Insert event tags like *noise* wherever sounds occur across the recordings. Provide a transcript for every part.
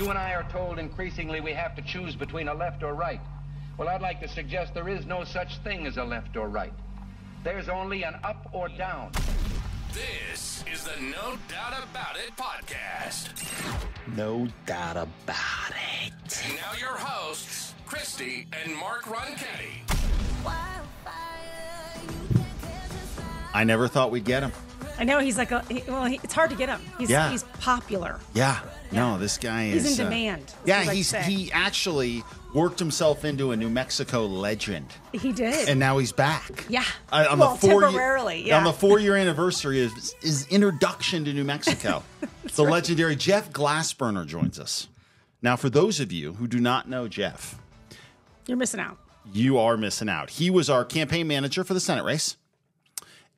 You and I are told increasingly we have to choose between a left or right. Well, I'd like to suggest there is no such thing as a left or right. There's only an up or down. This is the No Doubt About It podcast. No doubt about it. Now your hosts, Krysty and Mark Ronchetti. I never thought we'd get him. I know he's like a he, well. He, it's hard to get him. He's Yeah. he's popular. Yeah. No, this guy is. He's in uh, demand, yeah, he's say. he actually worked himself into a New Mexico legend, He did. and now he's back. yeah. Uh, on well, the four temporarily. yeah. On the four-year anniversary of his introduction to New Mexico, *laughs* the legendary Jeff Glassburner joins us. Now, for those of you who do not know Jeff, You're missing out. you are missing out. He was our campaign manager for the Senate race.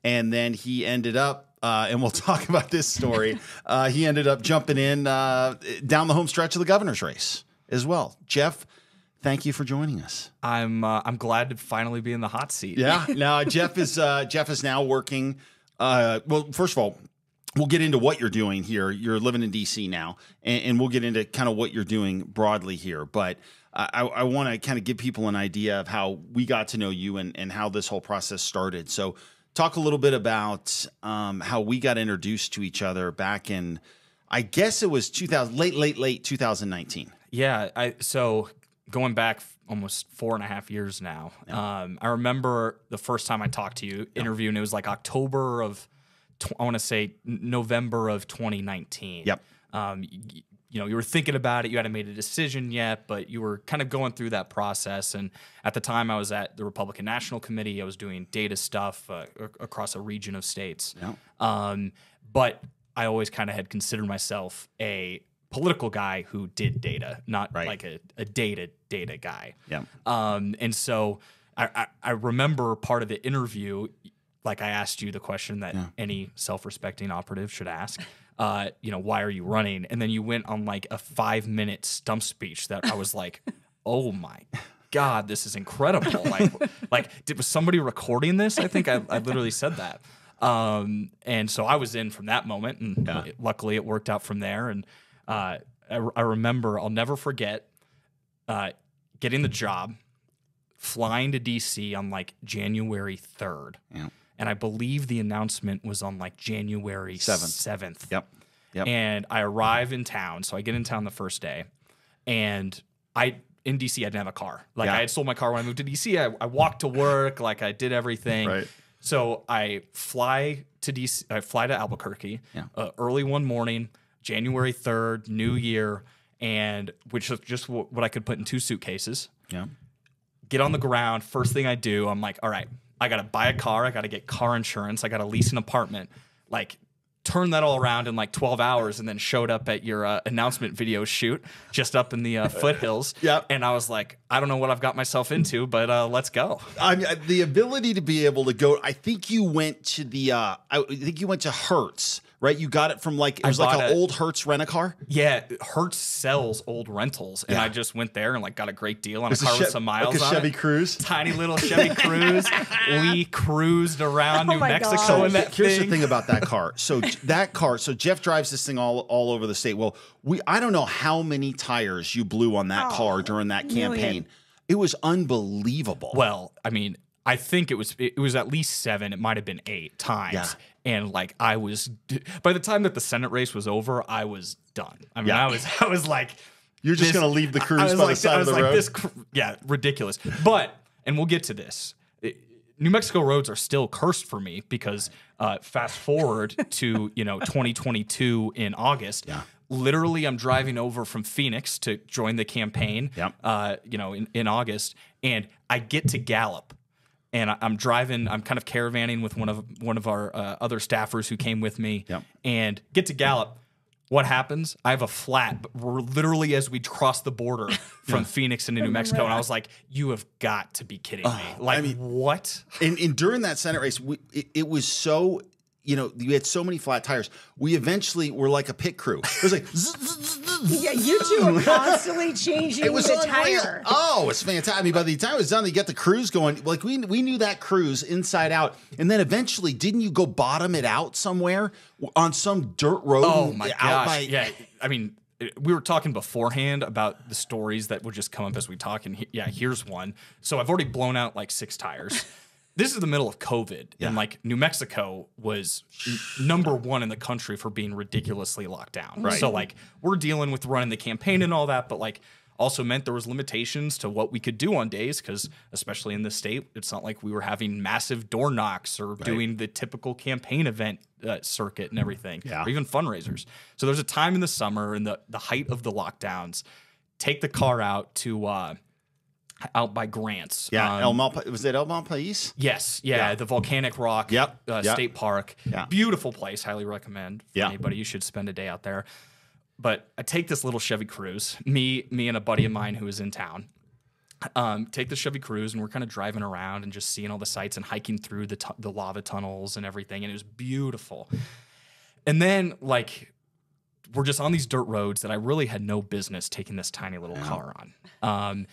And then he ended up, uh, and we'll *laughs* talk about this story. uh, he ended up jumping in uh, down the home stretch of the governor's race as well. Jeff, thank you for joining us. I'm uh, I'm glad to finally be in the hot seat. Yeah. *laughs* Now Jeff is uh, Jeff is now working. Uh, well, first of all, we'll get into what you're doing here. You're living in DC now, and, and we'll get into kind of what you're doing broadly here. But I, I want to kind of give people an idea of how we got to know you and, and how this whole process started. So, talk a little bit about um, how we got introduced to each other back in, I guess it was 2000, late, late, late 2019. Yeah. I so going back almost four and a half years now. Um, I remember the first time I talked to you, interview, and it was like October of, tw- I want to say November of 2019. Yep. Um, you know, you were thinking about it. You hadn't made a decision yet, but you were kind of going through that process. And at the time, I was at the Republican National Committee. I was doing data stuff uh, across a region of states. Yeah. Um, but I always kind of had considered myself a political guy who did data, not Right. like a, a data data guy. Yeah. Um, and so I, I, I remember part of the interview, like I asked you the question that any self-respecting operative should ask. Uh, you know, why are you running? And then you went on like a five-minute stump speech that I was like, *laughs* oh my god, this is incredible. Like, *laughs* like did, was somebody recording this? I think I, I literally said that. Um, and so I was in from that moment, and luckily it worked out from there. And uh, I, I remember, I'll never forget uh, getting the job, flying to DC on like January 3rd. Yeah. And I believe the announcement was on like January Seventh. 7th. Yep. Yep. And I arrive in town. So I get in town the first day. And I, in DC, I didn't have a car. Like Yeah. I had sold my car when I moved to DC. I, I walked to work, like I did everything. Right. So I fly to DC, I fly to Albuquerque Yeah. uh, early one morning, January 3rd, New Year, and which is just wh- what I could put in two suitcases yeah. get on the ground. First thing I do, I'm like, all right, I got to buy a car. I got to get car insurance. I got to lease an apartment. Like, turn that all around in like 12 hours and then showed up at your uh, announcement video shoot just up in the uh, foothills. *laughs* Yep. And I was like, I don't know what I've got myself into, but uh, let's go. I mean, the ability to be able to go. I think you went to the. Uh, I think you went to Hertz, right? You got it from like it was like an a- old Hertz rent a car. Yeah, Hertz sells old rentals, and Yeah. I just went there and like got a great deal on a It's a car Chev- with some miles like a on Chevy it. Cruze. Tiny little Chevy *laughs* Cruze. we cruised around *laughs* Oh New Mexico. So in that here's thing. the thing about that *laughs* car. So that car. So Jeff drives this thing all all over the state. Well, we I don't know how many tires you blew on that Oh, car during that million. campaign. It was unbelievable. Well, I mean, I think it was it was at least seven. It might have been eight times. Yeah. And like I was, by the time that the Senate race was over, I was done. I mean, Yeah. I was, *laughs* I was like, You're just this- gonna leave the cruise by the side I of the like, road? This, yeah, ridiculous. But and we'll get to this. New Mexico roads are still cursed for me because uh, fast forward to you know 2022 in August. Yeah. Literally, I'm driving over from Phoenix to join the campaign. Yep. Uh, you know, in, in August, and I get to Gallup, and I, I'm driving. I'm kind of caravanning with one of one of our uh, other staffers who came with me. Yep. And get to Gallup. What happens? I have a flat, but we're literally as we cross the border *laughs* from Phoenix into New Mexico, and I was like, "You have got to be kidding me! Like, mean- what?" and, and during that Senate race, we, it, it was so. You know, you had so many flat tires. We eventually were like a pit crew. It was like, *laughs* zzz, zzz, zzz, zzz. Yeah, you two are constantly changing *laughs* it was the unreal. tire. Oh, it's fantastic. I mean, by the time it was done, they get the cruise going. Like we we knew that cruise inside out, and then eventually, didn't you go bottom it out somewhere on some dirt road? Oh my out gosh! by- yeah, I mean, we were talking beforehand about the stories that would just come up as we talk, and he, yeah, here's one. So I've already blown out like six tires. This is the middle of COVID, and like New Mexico was number one in the country for being ridiculously locked down. Right. So like we're dealing with running the campaign and all that, but like also meant there was limitations to what we could do on days because especially in the state it's not like we were having massive door knocks or doing the typical campaign event uh, circuit and everything Yeah. or even fundraisers so there's a time in the summer and the, the height of the lockdowns take the car out to uh, out by Grants Yeah, Um, El Mal was it El Malpais? Yes, yeah, the volcanic rock Yep, uh, yep. state park. Yeah. Beautiful place, highly recommend Yeah. anybody. You should spend a day out there. But I take this little Chevy Cruze, me, me and a buddy of mine who is in town. Um, take the Chevy Cruze and we're kind of driving around and just seeing all the sights and hiking through the tu- the lava tunnels and everything, and it was beautiful. And then like we're just on these dirt roads that I really had no business taking this tiny little car on. Um,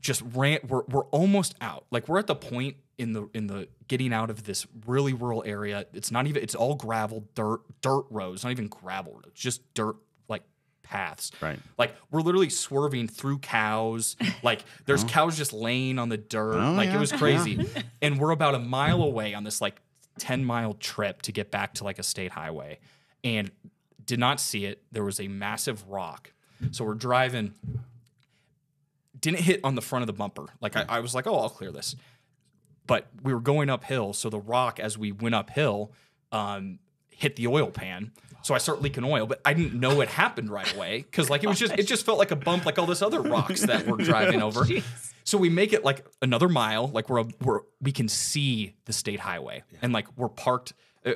just ran we're, we're almost out. Like we're at the point in the in the getting out of this really rural area. It's not even it's all gravel dirt dirt roads not even gravel roads just dirt like paths. Right. like we're literally swerving through cows. *laughs* Like there's cows just laying on the dirt. Oh, like yeah, it was crazy. *laughs* *laughs* And we're about a mile away on this like 10 mile trip to get back to like a state highway. And did not see it. There was a massive rock. So we're driving didn't hit on the front of the bumper. Like I, I was like, oh, I'll clear this. But we were going uphill, so the rock as we went uphill um, hit the oil pan. So I start leaking oil, but I didn't know it happened right away because like it was just it just felt like a bump, like all this other rocks that we're *laughs* driving over. So we make it like another mile, like we're we're we can see the state highway, and like we're parked. Uh,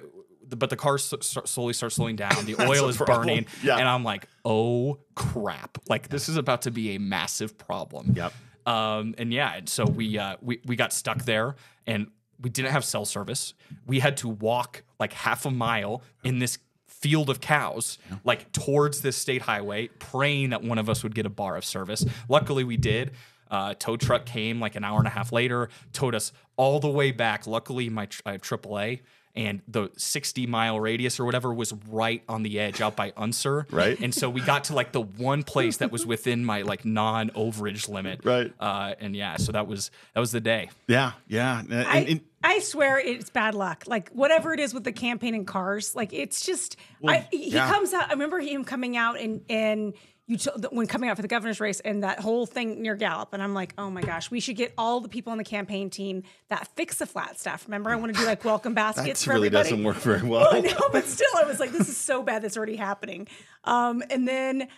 but the car slowly starts slowing down. The *laughs* oil is problem. burning, Yeah. and I'm like, "Oh crap! Like this is about to be a massive problem." Yep. Um, and yeah, and so we uh, we we got stuck there, and we didn't have cell service. We had to walk like half a mile in this field of cows, like towards this state highway, praying that one of us would get a bar of service. Luckily, we did. Uh, tow truck came like an hour and a half later, towed us all the way back. Luckily, my tr- I have AAA. And the 60 mile radius or whatever was right on the edge out by Unser. *laughs* Right. And so we got to like the one place that was within my like non overage limit. Right. Uh, and yeah, so that was that was the day. Yeah, yeah. And- I, and- I swear it's bad luck. Like whatever it is with the campaign and cars, like it's just. I, he yeah. comes out. I remember him coming out and and you t- when coming out for the governor's race and that whole thing near Gallup, and I'm like, oh my gosh, we should get all the people on the campaign team that fix the flat stuff. Remember, I want to do like welcome *laughs* baskets that for really everybody. doesn't work very *laughs* I well. know, but *laughs* still, I was like, this is so bad that's already happening. Um, and then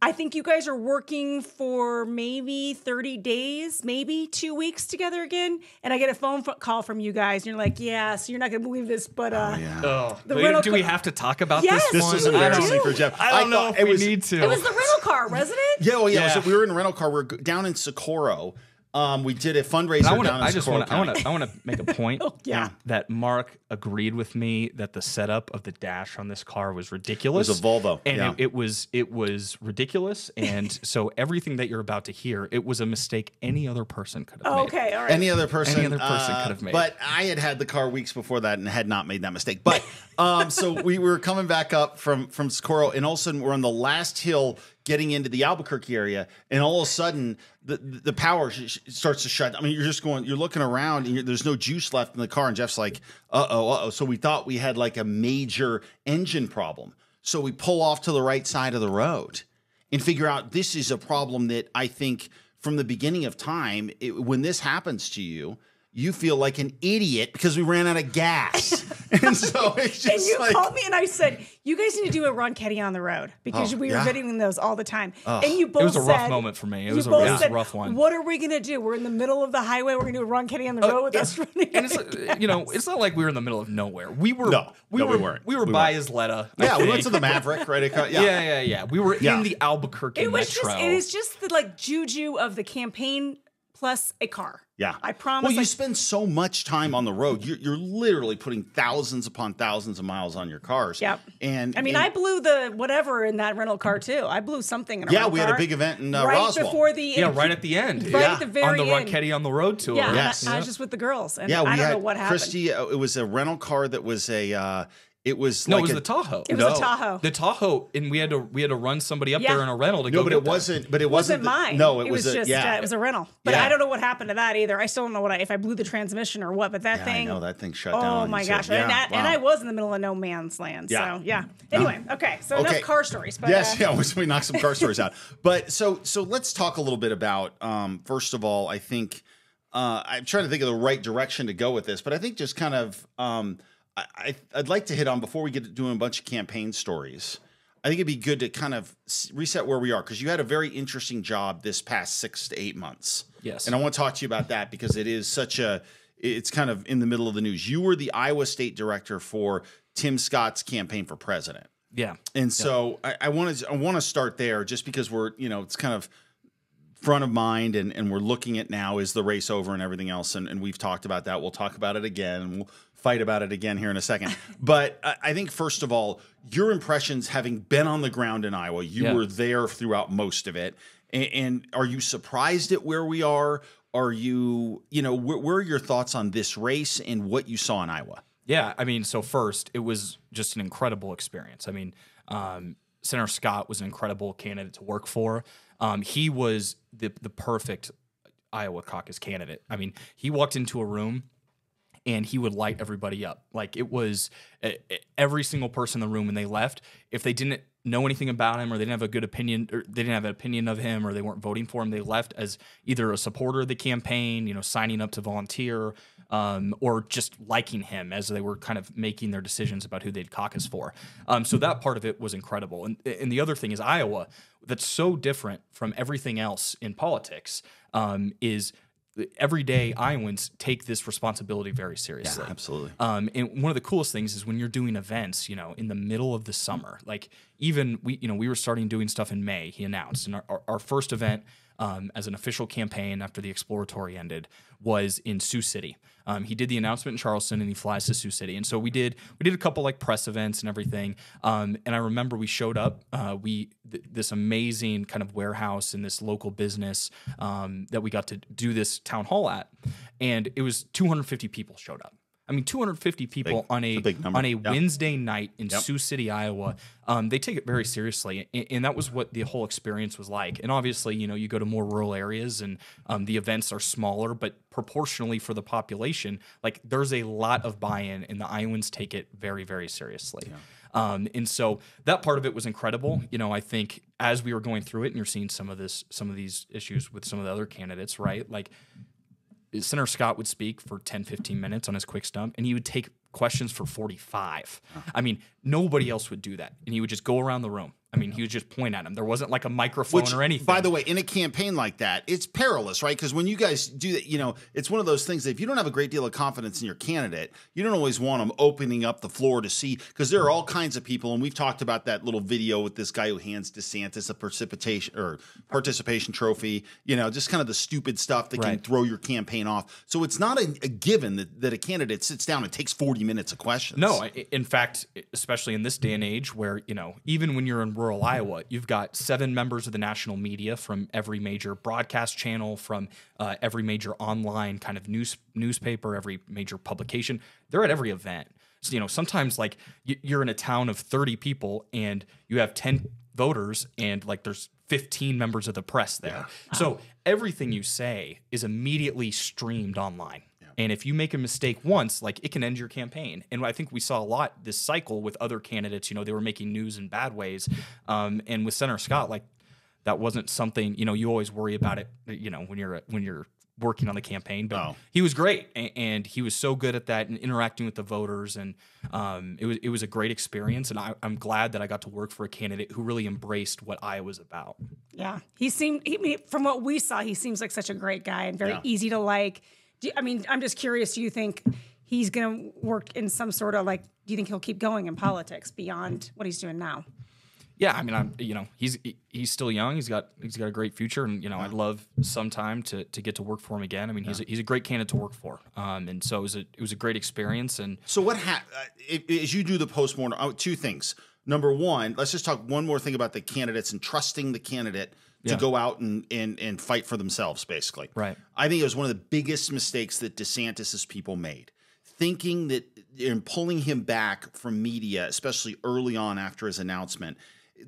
I think you guys are working for maybe 30 days, maybe two weeks together again. And I get a phone fo- call from you guys, and you're like, yeah, so you're not going to believe this, but uh, yeah. Oh, The do, rental do we have to talk about Yes, this? This one? is embarrassing do. for Jeff. I don't know if it we was- need to. it was the rental car, wasn't it? Yeah, well, yeah. Yeah. So we were in a rental car. We are down in Socorro. Um, we did a fundraiser I want to. down in I just want to. I want to. I want to make a *laughs* point. oh, yeah. That Mark agreed with me that the setup of the dash on this car was ridiculous. It was a Volvo, and yeah. it, it was it was ridiculous. And *laughs* so everything that you're about to hear, it was a mistake any other person could have Oh, made. okay, all right. Any other person, Any other person uh, could have made But I had had the car weeks before that and had not made that mistake. But um, so we were coming back up from from Socorro, and all of a sudden we're on the last hill getting into the Albuquerque area, and all of a sudden the the power sh- starts to shut. I mean, you're just going, you're looking around, and there's no juice left in the car, and Jeff's like, uh oh, uh oh. So we thought we had like a major engine problem. So we pull off to the right side of the road and figure out this is a problem that I think from the beginning of time, it, when this happens to you, you feel like an idiot because we ran out of gas. *laughs* and so it's just and you like, called me and I said, "You guys need to do a Ronchetti on the road because Oh, we yeah. were videoing those all the time." and you both It was a rough said- moment for me. It was a- both it was a said, rough one. What are we gonna do? We're in the middle of the highway. We're gonna do a Ronchetti on the uh, road with us running. And it's like, you know, it's not like we were in the middle of nowhere. We were. No, we no, we were. weren't. We were We by weren't. Isleta. Yeah, we went to the Maverik, right? It cut- *laughs* Yeah, yeah, yeah. We were Yeah. in the Albuquerque it was metro. just it is just the like juju of the campaign plus a car. Yeah. I promise. Well, you like, spend so much time on the road. You're, you're literally putting thousands upon thousands of miles on your cars. Yep. And I mean, and- I blew the whatever in that rental car too. I blew something in a Yeah, rental we had a big event in, uh, right Roswell. before the yeah, right at the end. right Yeah. at the very on the end. Ronchetti on the road tour. Yeah, Yes. I, I was just with the girls, and Yeah, we I don't had know what happened. Krysty. Uh, it was a rental car that was a. Uh, It was No, like it was a- the Tahoe. It was No. a Tahoe. The Tahoe, and we had to we had to run somebody up Yeah. there in a rental to No, go. but get it that. wasn't. But it It wasn't wasn't, the- mine. No, it, was, a, just yeah. uh, it was a rental. But Yeah. I don't know what happened to that either. I still don't know what I, if I blew the transmission or what. But that Yeah, I thing, know, that thing shut oh down on my you, too. gosh! Yeah, and, that, and. I was in the middle of no man's land. Yeah. So yeah. Anyway, okay. So Okay. enough car stories. But, yes, uh, yeah. We, we knocked some car stories out, *laughs* but so so let's talk a little bit about. Um, first of all, I think uh, I'm trying to think of the right direction to go with this, but I think just kind of um, I, I'd like to hit on before we get to doing a bunch of campaign stories. I think it'd be good to kind of reset where we are because you had a very interesting job this past six to eight months. Yes. and I want to talk to you about that because it is such a. It's kind of in the middle of the news. You were the Iowa State director for Tim Scott's campaign for president. Yeah. And so I, I want to I want to start there just because we're you know it's kind of front of mind and, and we're looking at now is the race over and everything else and, and we've talked about that we'll talk about it again and we'll fight about it again here in a second *laughs* but I, I think first of all your impressions having been on the ground in Iowa you Yeah. were there throughout most of it and, and are you surprised at where we are are you you know wh- where are your thoughts on this race and what you saw in Iowa Yeah, I mean, so first, it was just an incredible experience. I mean, um, Senator Scott was an incredible candidate to work for. Um, he was the the perfect Iowa caucus candidate. I mean, he walked into a room and he would light everybody up. Like it was every single person in the room when they left, if they didn't know anything about him or they didn't have a good opinion or they didn't have an opinion of him or they weren't voting for him, they left as either a supporter of the campaign, you know, signing up to volunteer, um, or just liking him as they were kind of making their decisions about who they'd caucus for. Um, so that part of it was incredible. And, and the other thing is Iowa, that's so different from everything else in politics, um, is everyday Iowans take this responsibility very seriously. Yeah, absolutely. Um, and one of the coolest things is when you're doing events, you know, in the middle of the summer, like even we, you know, we were starting doing stuff in May, he announced. And our, our, our first event um, as an official campaign after the exploratory ended was in Sioux City. Um, he did the announcement in Charleston and he flies to Sioux City. And so we did, we did a couple like press events and everything. Um, and I remember we showed up, uh, we, th- this amazing kind of warehouse in this local business um, that we got to do this town hall at. And it was 250 people showed up. I mean, 250 people Big- on a a big number. on a Yeah. Wednesday night in Yep. Sioux City, Iowa. Um, they take it very seriously, and, and that was what the whole experience was like. And obviously, you know, you go to more rural areas, and um, the events are smaller, but proportionally for the population, like there's a lot of buy-in, and the Iowans take it very, very seriously. Um, and so that part of it was incredible. You know, I think as we were going through it, and you're seeing some of this, some of these issues with some of the other candidates, right? Like Senator Scott would speak for 10, 15 minutes on his quick stump, and he would take questions for 45. Uh-huh. I mean, nobody else would do that. And he would just go around the room. I mean, he would just point at him. There wasn't like a microphone Which, or anything. by the way, in a campaign like that, it's perilous, right? Because when you guys do that, you know, it's one of those things that if you don't have a great deal of confidence in your candidate, you don't always want them opening up the floor to see, because there are all kinds of people, and we've talked about that little video with this guy who hands DeSantis a precipitation or participation trophy, you know, just kind of the stupid stuff that can throw your campaign off. So it's not a, a given that, that a candidate sits down and takes 40 minutes of questions. No, in fact, especially in this day and age where, you know, even when you're in rural Iowa, you've got seven members of the national media from every major broadcast channel, from uh, every major online kind of news newspaper, every major publication. They're at every event. So, you know, sometimes like you're in a town of 30 people and you have 10 voters and like there's 15 members of the press there. So everything you say is immediately streamed online. And if you make a mistake once, like it can end your campaign. And I think we saw a lot this cycle with other candidates. You know, they were making news in bad ways. Um, and with Senator Scott, like that wasn't something. You know, you always worry about it. You know, when you're when you're working on the campaign. But Oh. he was great, and, and he was so good at that and interacting with the voters. And um, it was it was a great experience. And I, I'm glad that I got to work for a candidate who really embraced what I was about. Yeah, he seemed. He, he- from what we saw, he seems like such a great guy and very Yeah. easy to like. Do you- I mean, I'm just curious. Do you think he's going to work in some sort of like? Do you think he'll keep going in politics beyond what he's doing now? Yeah, I mean, I'm you know he's he's still young. He's got he's got a great future, and you know I'd love sometime to to get to work for him again. I mean, he's a, he's a great candidate to work for, um, and so it was a it was a great experience. And So what ha- uh, as you do the postmortem? Uh, two things. Number one, let's just talk one more thing about the candidates and trusting the candidate to Yeah. go out and, and and fight for themselves. Basically, Right. I think it was one of the biggest mistakes that DeSantis's people made, thinking that and pulling him back from media, especially early on after his announcement.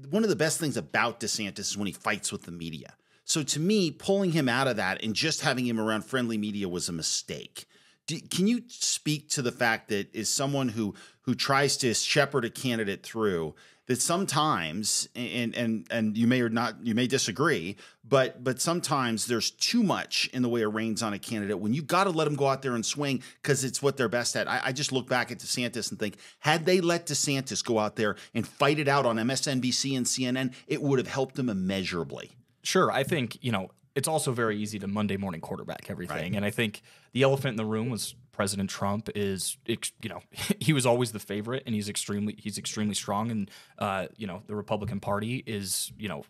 One of the best things about DeSantis is when he fights with the media. So to me, pulling him out of that and just having him around friendly media was a mistake. Do, can you speak to the fact that is someone who who tries to shepherd a candidate through that sometimes and and and you may or not you may disagree, but but sometimes there's too much in the way of reins on a candidate when you got to let them go out there and swing because it's what they're best at. I, I just look back at DeSantis and think had they let DeSantis go out there and fight it out on MSNBC and CNN, it would have helped him immeasurably. Sure, I think you know it's also very easy to Monday morning quarterback everything, and I think the elephant in the room was President Trump is you know *laughs* he was always the favorite, and he's extremely he's extremely strong, and uh, you know the Republican Party is you know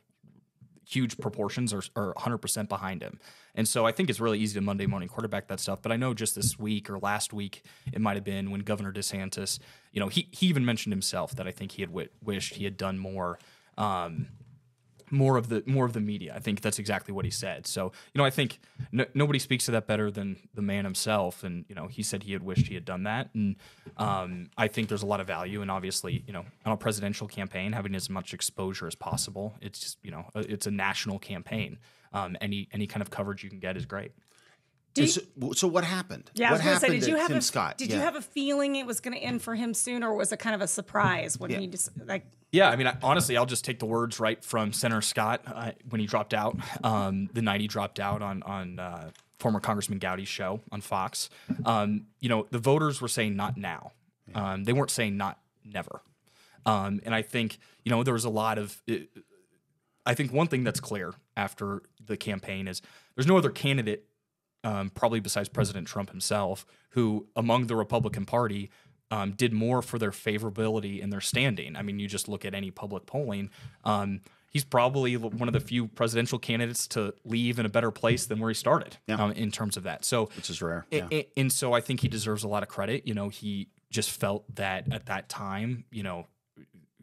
huge proportions are, are 100% behind him. And so I think it's really easy to Monday morning quarterback that stuff. But I know just this week or last week, it might have been when Governor DeSantis, you know, he, he even mentioned himself that I think he had w- wished he had done more. Um, more of the more of the media. I think that's exactly what he said. So you know, I think no, nobody speaks to that better than the man himself. And you know, he said he had wished he had done that. And um, I think there's a lot of value. And obviously, you know, on a presidential campaign, having as much exposure as possible. It's just, you know, it's a national campaign. Um, any any kind of coverage you can get is great. You, so, so, what happened? Yeah, what I was going to say, did you have Tim a, Scott? Did yeah. you have a feeling it was going to end for him soon, or was it kind of a surprise when Yeah. he just like? Yeah, I mean, I, honestly, I'll just take the words right from Senator Scott uh, when he dropped out. Um, the night he dropped out on on uh, former Congressman Gowdy's show on Fox. Um, you know, the voters were saying not now. Um, they weren't saying not never. Um, and I think you know there was a lot of. uh, I think one thing that's clear after the campaign is there's no other candidate, um, probably besides President Trump himself, who among the Republican Party um, did more for their favorability and their standing. I mean, you just look at any public polling. Um, he's probably one of the few presidential candidates to leave in a better place than where he started Yeah. um, in terms of that. So, Which is rare. Yeah. a- and so I think he deserves a lot of credit. You know, he just felt that at that time, you know,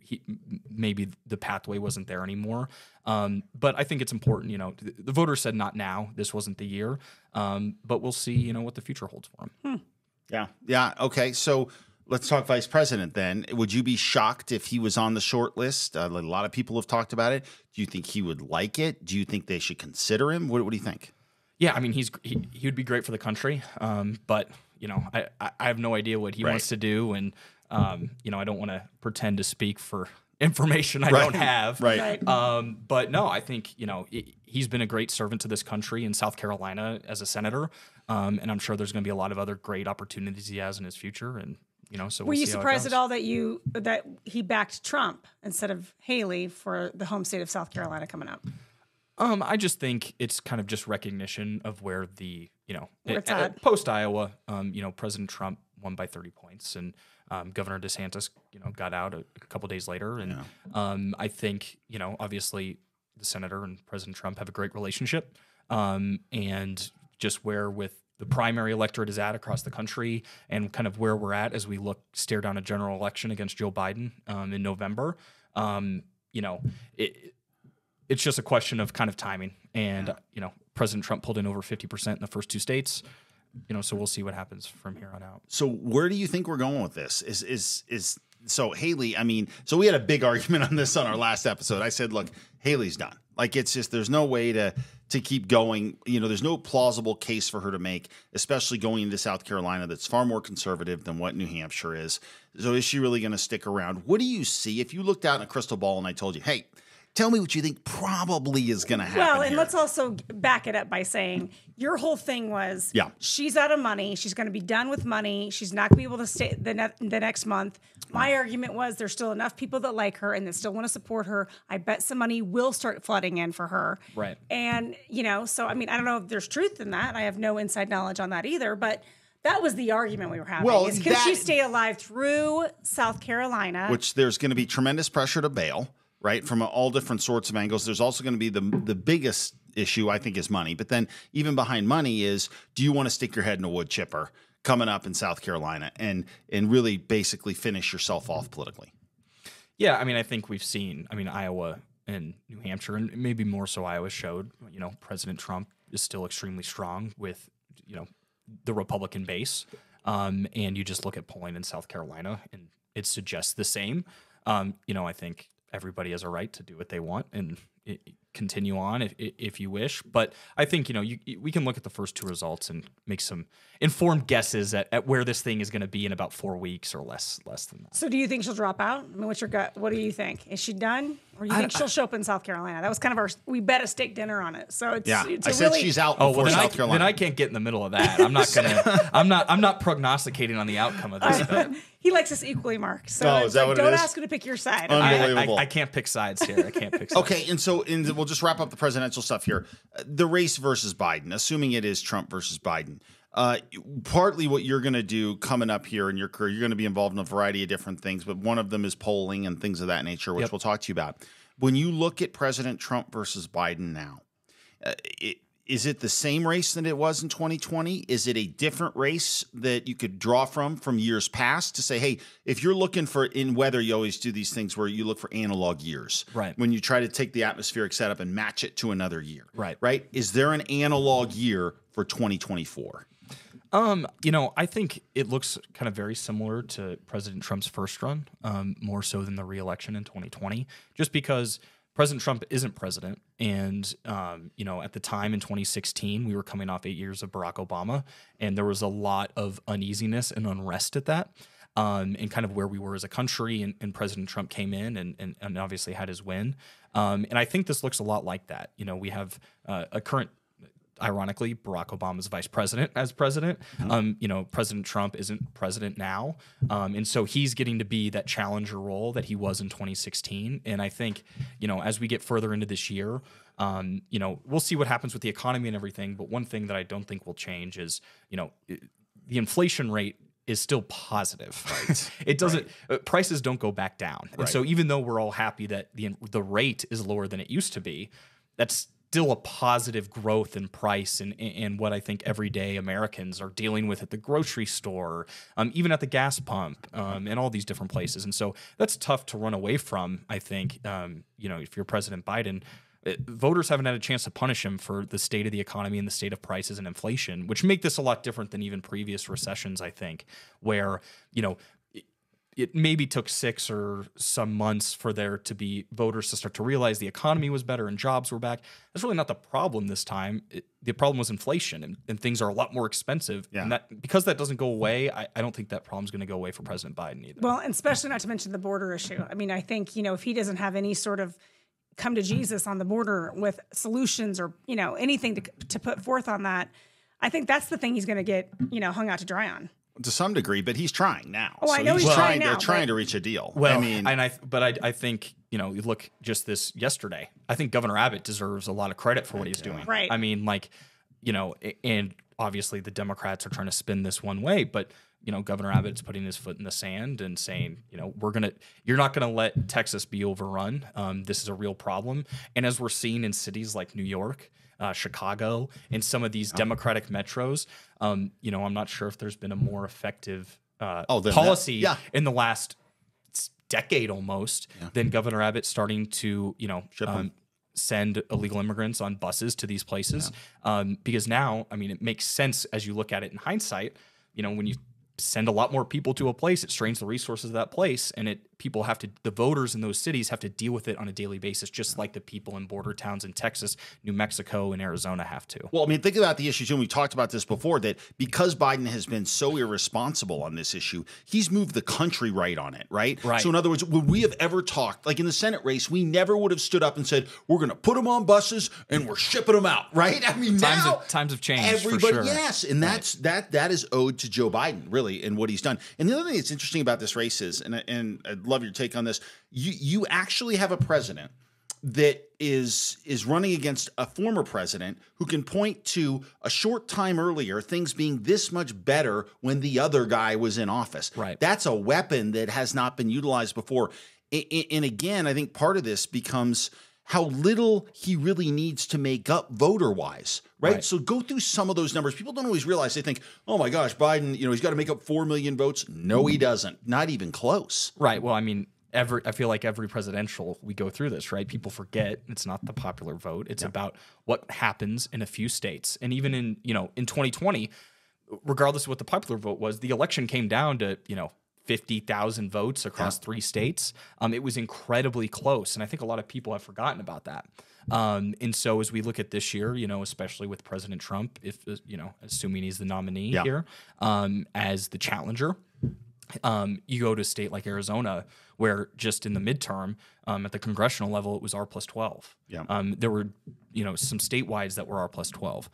he, maybe the pathway wasn't there anymore. Um, but I think it's important, you know, th- the voters said not now. This wasn't the year. Um, but we'll see, you know, what the future holds for him. Yeah. Yeah. Okay. So let's talk vice president then. Would you be shocked if he was on the short list? Uh, a lot of people have talked about it. Do you think he would like it? Do you think they should consider him? What, what do you think? Yeah, I mean, he's he, he would be great for the country. Um, but you know, I, I I have no idea what he Right. wants to do, and um, you know, I don't want to pretend to speak for *laughs* information I Right. don't have. Right. Right. Um, but no, I think you know he- he's been a great servant to this country in South Carolina as a senator, um, and I'm sure there's going to be a lot of other great opportunities he has in his future. And you know, so Were we'll you see surprised at all that you that he backed Trump instead of Haley for the home state of South Carolina coming up? Um, I just think it's kind of just recognition of where the you know Where it's a- a- at. post Iowa. Um, you know, President Trump won by 30 points, and um, Governor DeSantis, you know, got out a, a couple days later. And um, I think you know, obviously, the senator and President Trump have a great relationship, um, and just where with the primary electorate is at across the country, and kind of where we're at as we look stare down a general election against Joe Biden um, in November. Um, you know, it, it's just a question of kind of timing. And you know, President Trump pulled in over fifty percent in the first two states. You know, so we'll see what happens from here on out. So where do you think we're going with this? Is is is so Haley? I mean, so we had a big *laughs* argument on this on our last episode. I said, look, Haley's done. Like it's just there's no way to to keep going. You know, there's no plausible case for her to make, especially going into South Carolina, that's far more conservative than what New Hampshire is. So is she really going to stick around? What do you see if you looked out in a crystal ball and I told you, hey, tell me what you think probably is going to happen? Well, and here. let's also back it up by saying your whole thing was Yeah. she's out of money. She's going to be done with money. She's not going to be able to stay the, ne- the next month. My argument was there's still enough people that like her and that still want to support her. I bet some money will start flooding in for her. Right. And, you know, so I mean, I don't know if there's truth in that. I have no inside knowledge on that either, but that was the argument we were having. Well, is can she stay alive through South Carolina? which there's going to be tremendous pressure to bail, right? From all different sorts of angles. There's also going to be the the biggest issue I think is money, but then even behind money is do you want to stick your head in a wood chipper coming up in South Carolina and and really basically finish yourself off politically? Yeah, I mean, I think we've seen. I mean, Iowa and New Hampshire, and maybe more so Iowa showed. You know, President Trump is still extremely strong with you know the Republican base. Um, and you just look at polling in South Carolina, and it suggests the same. Um, you know, I think everybody has a right to do what they want and i continue on if, if you wish. But I think you know you, we can look at the first two results and make some informed guesses at, at where this thing is going to be in about four weeks or less less than that. So, do you think she'll drop out? I mean, what's your gut? What do you think? Is she done, or you think she'll show up in South Carolina? That was kind of our. We bet a steak dinner on it. So it's Yeah, It's I a said really, she's out Oh before well, then I, South Carolina. then I can't get in the middle of that. I'm not gonna. *laughs* I'm not. I'm not prognosticating on the outcome of this. bet. He likes us equally, Mark. So Oh, is that like, what don't is? ask him to pick your side. Un- I, I, Unbelievable. I can't pick sides here. I can't pick *laughs* sides. Okay, and so and we'll just wrap up the presidential stuff here. The race versus Biden, assuming it is Trump versus Biden. Uh, partly what you're going to do coming up here in your career, you're going to be involved in a variety of different things, but one of them is polling and things of that nature, which Yep. we'll talk to you about. When you look at President Trump versus Biden now, uh, it, is it the same race that it was in 2020? Is it a different race that you could draw from from years past to say, hey, if you're looking for in weather, you always do these things where you look for analog years. Right. When you try to take the atmospheric setup and match it to another year. Right. Right. Is there an analog year for 2024? Um, you know, I think it looks kind of very similar to President Trump's first run, um, more so than the reelection in 2020, just because President Trump isn't president. And, um, you know, at the time in 2016, we were coming off eight years of Barack Obama, and there was a lot of uneasiness and unrest at that. Um, and kind of where we were as a country, and, and President Trump came in and, and, and obviously had his win. Um, and I think this looks a lot like that. You know, we have uh, a current ironically, Barack Obama's vice president as president. Um, you know, President Trump isn't president now, um, and so he's getting to be that challenger role that he was in 2016. And I think, you know, as we get further into this year, um, you know, we'll see what happens with the economy and everything. But one thing that I don't think will change is, you know, the inflation rate is still positive. Right. *laughs* it doesn't. Uh, prices don't go back down. And so even though we're all happy that the the rate is lower than it used to be, that's still a positive growth in price and and what I think everyday Americans are dealing with at the grocery store, um, even at the gas pump, um, and all these different places. And so that's tough to run away from. I think um, you know if you're President Biden. uh, Voters haven't had a chance to punish him for the state of the economy and the state of prices and inflation, which make this a lot different than even previous recessions. I think, where you know it maybe took six or some months for there to be voters to start to realize the economy was better and jobs were back. That's really not the problem this time. It, the problem was inflation and, and things are a lot more expensive. Yeah. And that because that doesn't go away, I, I don't think that problem's going to go away for President Biden either. Well, and especially not to mention the border issue. I mean, I think, you know, if he doesn't have any sort of come to Jesus on the border with solutions or, you know, anything to, to put forth on that, I think that's the thing he's going to get, you know, hung out to dry on. To some degree, but he's trying now. Oh, I know he's trying now, They're trying but- to reach a deal. Well, I mean, and I but I, I think you know you look just this yesterday. I think Governor Abbott deserves a lot of credit for what he's doing. Right. I mean, like you know, and obviously the Democrats are trying to spin this one way, but you know, Governor Abbott's putting his foot in the sand and saying, you know, we're gonna, you're not gonna let Texas be overrun. Um, this is a real problem, and as we're seeing in cities like New York. Uh, Chicago and some of these Democratic metros, um, you know, I'm not sure if there's been a more effective uh, Oh, that- policy yeah. in the last decade almost than Governor Abbott starting to you know um, send illegal immigrants on buses to these places. Um, because now I mean it makes sense as you look at it in hindsight. You know when you send a lot more people to a place, it strains the resources of that place, and it people have to the voters in those cities have to deal with it on a daily basis, just like the people in border towns in Texas, New Mexico, and Arizona have to. Well, I mean, think about the issue too. and We talked about this before that because Biden has been so irresponsible on this issue, he's moved the country right on it, right? Right. So, in other words, would we have ever talked, like in the Senate race, we never would have stood up and said, we're going to put them on buses and we're shipping them out, right? I mean, Times now have- times have changed, for Everybody, sure. yes. And that's that that is owed to Joe Biden, really, and what he's done. And the other thing that's interesting about this race is, and, and I'd love your take on this, you, you actually have a president that is is running against a former president who can point to a short time earlier things being this much better when the other guy was in office. Right. That's a weapon that has not been utilized before. And again, I think part of this becomes how little he really needs to make up voter wise, right? Right. So go through some of those numbers. People don't always realize they think, oh my gosh, Biden, you know, he's got to make up 4 million votes. No, he doesn't. Not even close. Right. Well, I mean, every I feel like every presidential we go through this, right? People forget it's not the popular vote. It's about what happens in a few states. And even in, you know, in 2020, regardless of what the popular vote was, the election came down to you know. 50,000 votes across three states. Um, it was incredibly close. And I think a lot of people have forgotten about that. Um, and so as we look at this year, you know, especially with President Trump, if, uh, you know, assuming he's the nominee Yeah. here um, as the challenger, um, you go to a state like Arizona, where just in the midterm um, at the congressional level, it was R plus twelve. Yeah. Um, there were, you know, some statewide that were R plus twelve.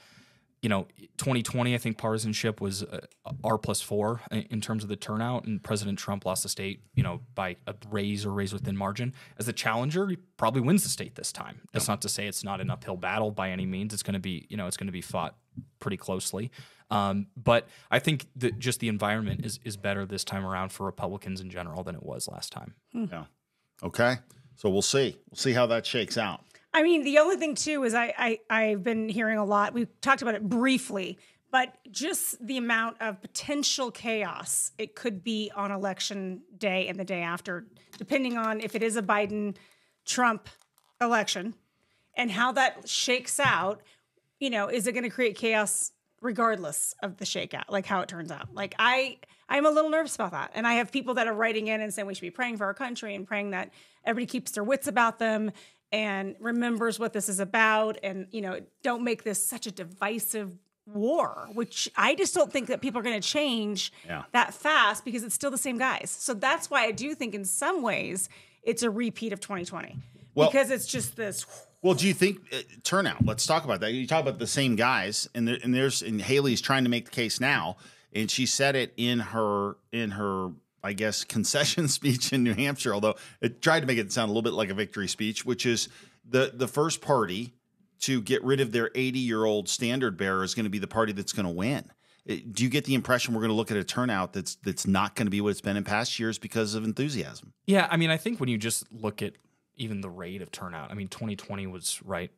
You know, 2020, I think partisanship was uh, R plus four in in terms of the turnout, and President Trump lost the state, you know, by a raise or raise within margin. As the challenger, he probably wins the state this time. That's not to say it's not an uphill battle by any means. It's going to be, you know, it's going to be fought pretty closely. Um, but I think that just the environment is is better this time around for Republicans in general than it was last time. Yeah. Okay. So we'll see. We'll see how that shakes out. I mean, the only thing too is I, I I've been hearing a lot. We talked about it briefly, but just the amount of potential chaos it could be on election day and the day after, depending on if it is a Biden Trump election and how that shakes out. You know, is it going to create chaos regardless of the shakeout, like how it turns out? Like I, I'm a little nervous about that, and I have people that are writing in and saying we should be praying for our country and praying that everybody keeps their wits about them and remembers what this is about, and you know, don't make this such a divisive war. Which I just don't think that people are going to change Yeah. that fast because it's still the same guys. So that's why I do think in some ways it's a repeat of 2020 Well- because it's just this. Well, do you think uh, turnout? Let's talk about that. You talk about the same guys, and there, and there's and Haley's trying to make the case now, and she said it in her in her I guess *laughs* concession speech in New Hampshire. Although it tried to make it sound a little bit like a victory speech, which is the the first party to get rid of their 80 year old standard bearer is going to be the party that's going to win. Do you get the impression we're going to look at a turnout that's that's not going to be what it's been in past years because of enthusiasm? Yeah, I mean, I think when you just look at even the rate of turnout, I mean, 2020 was right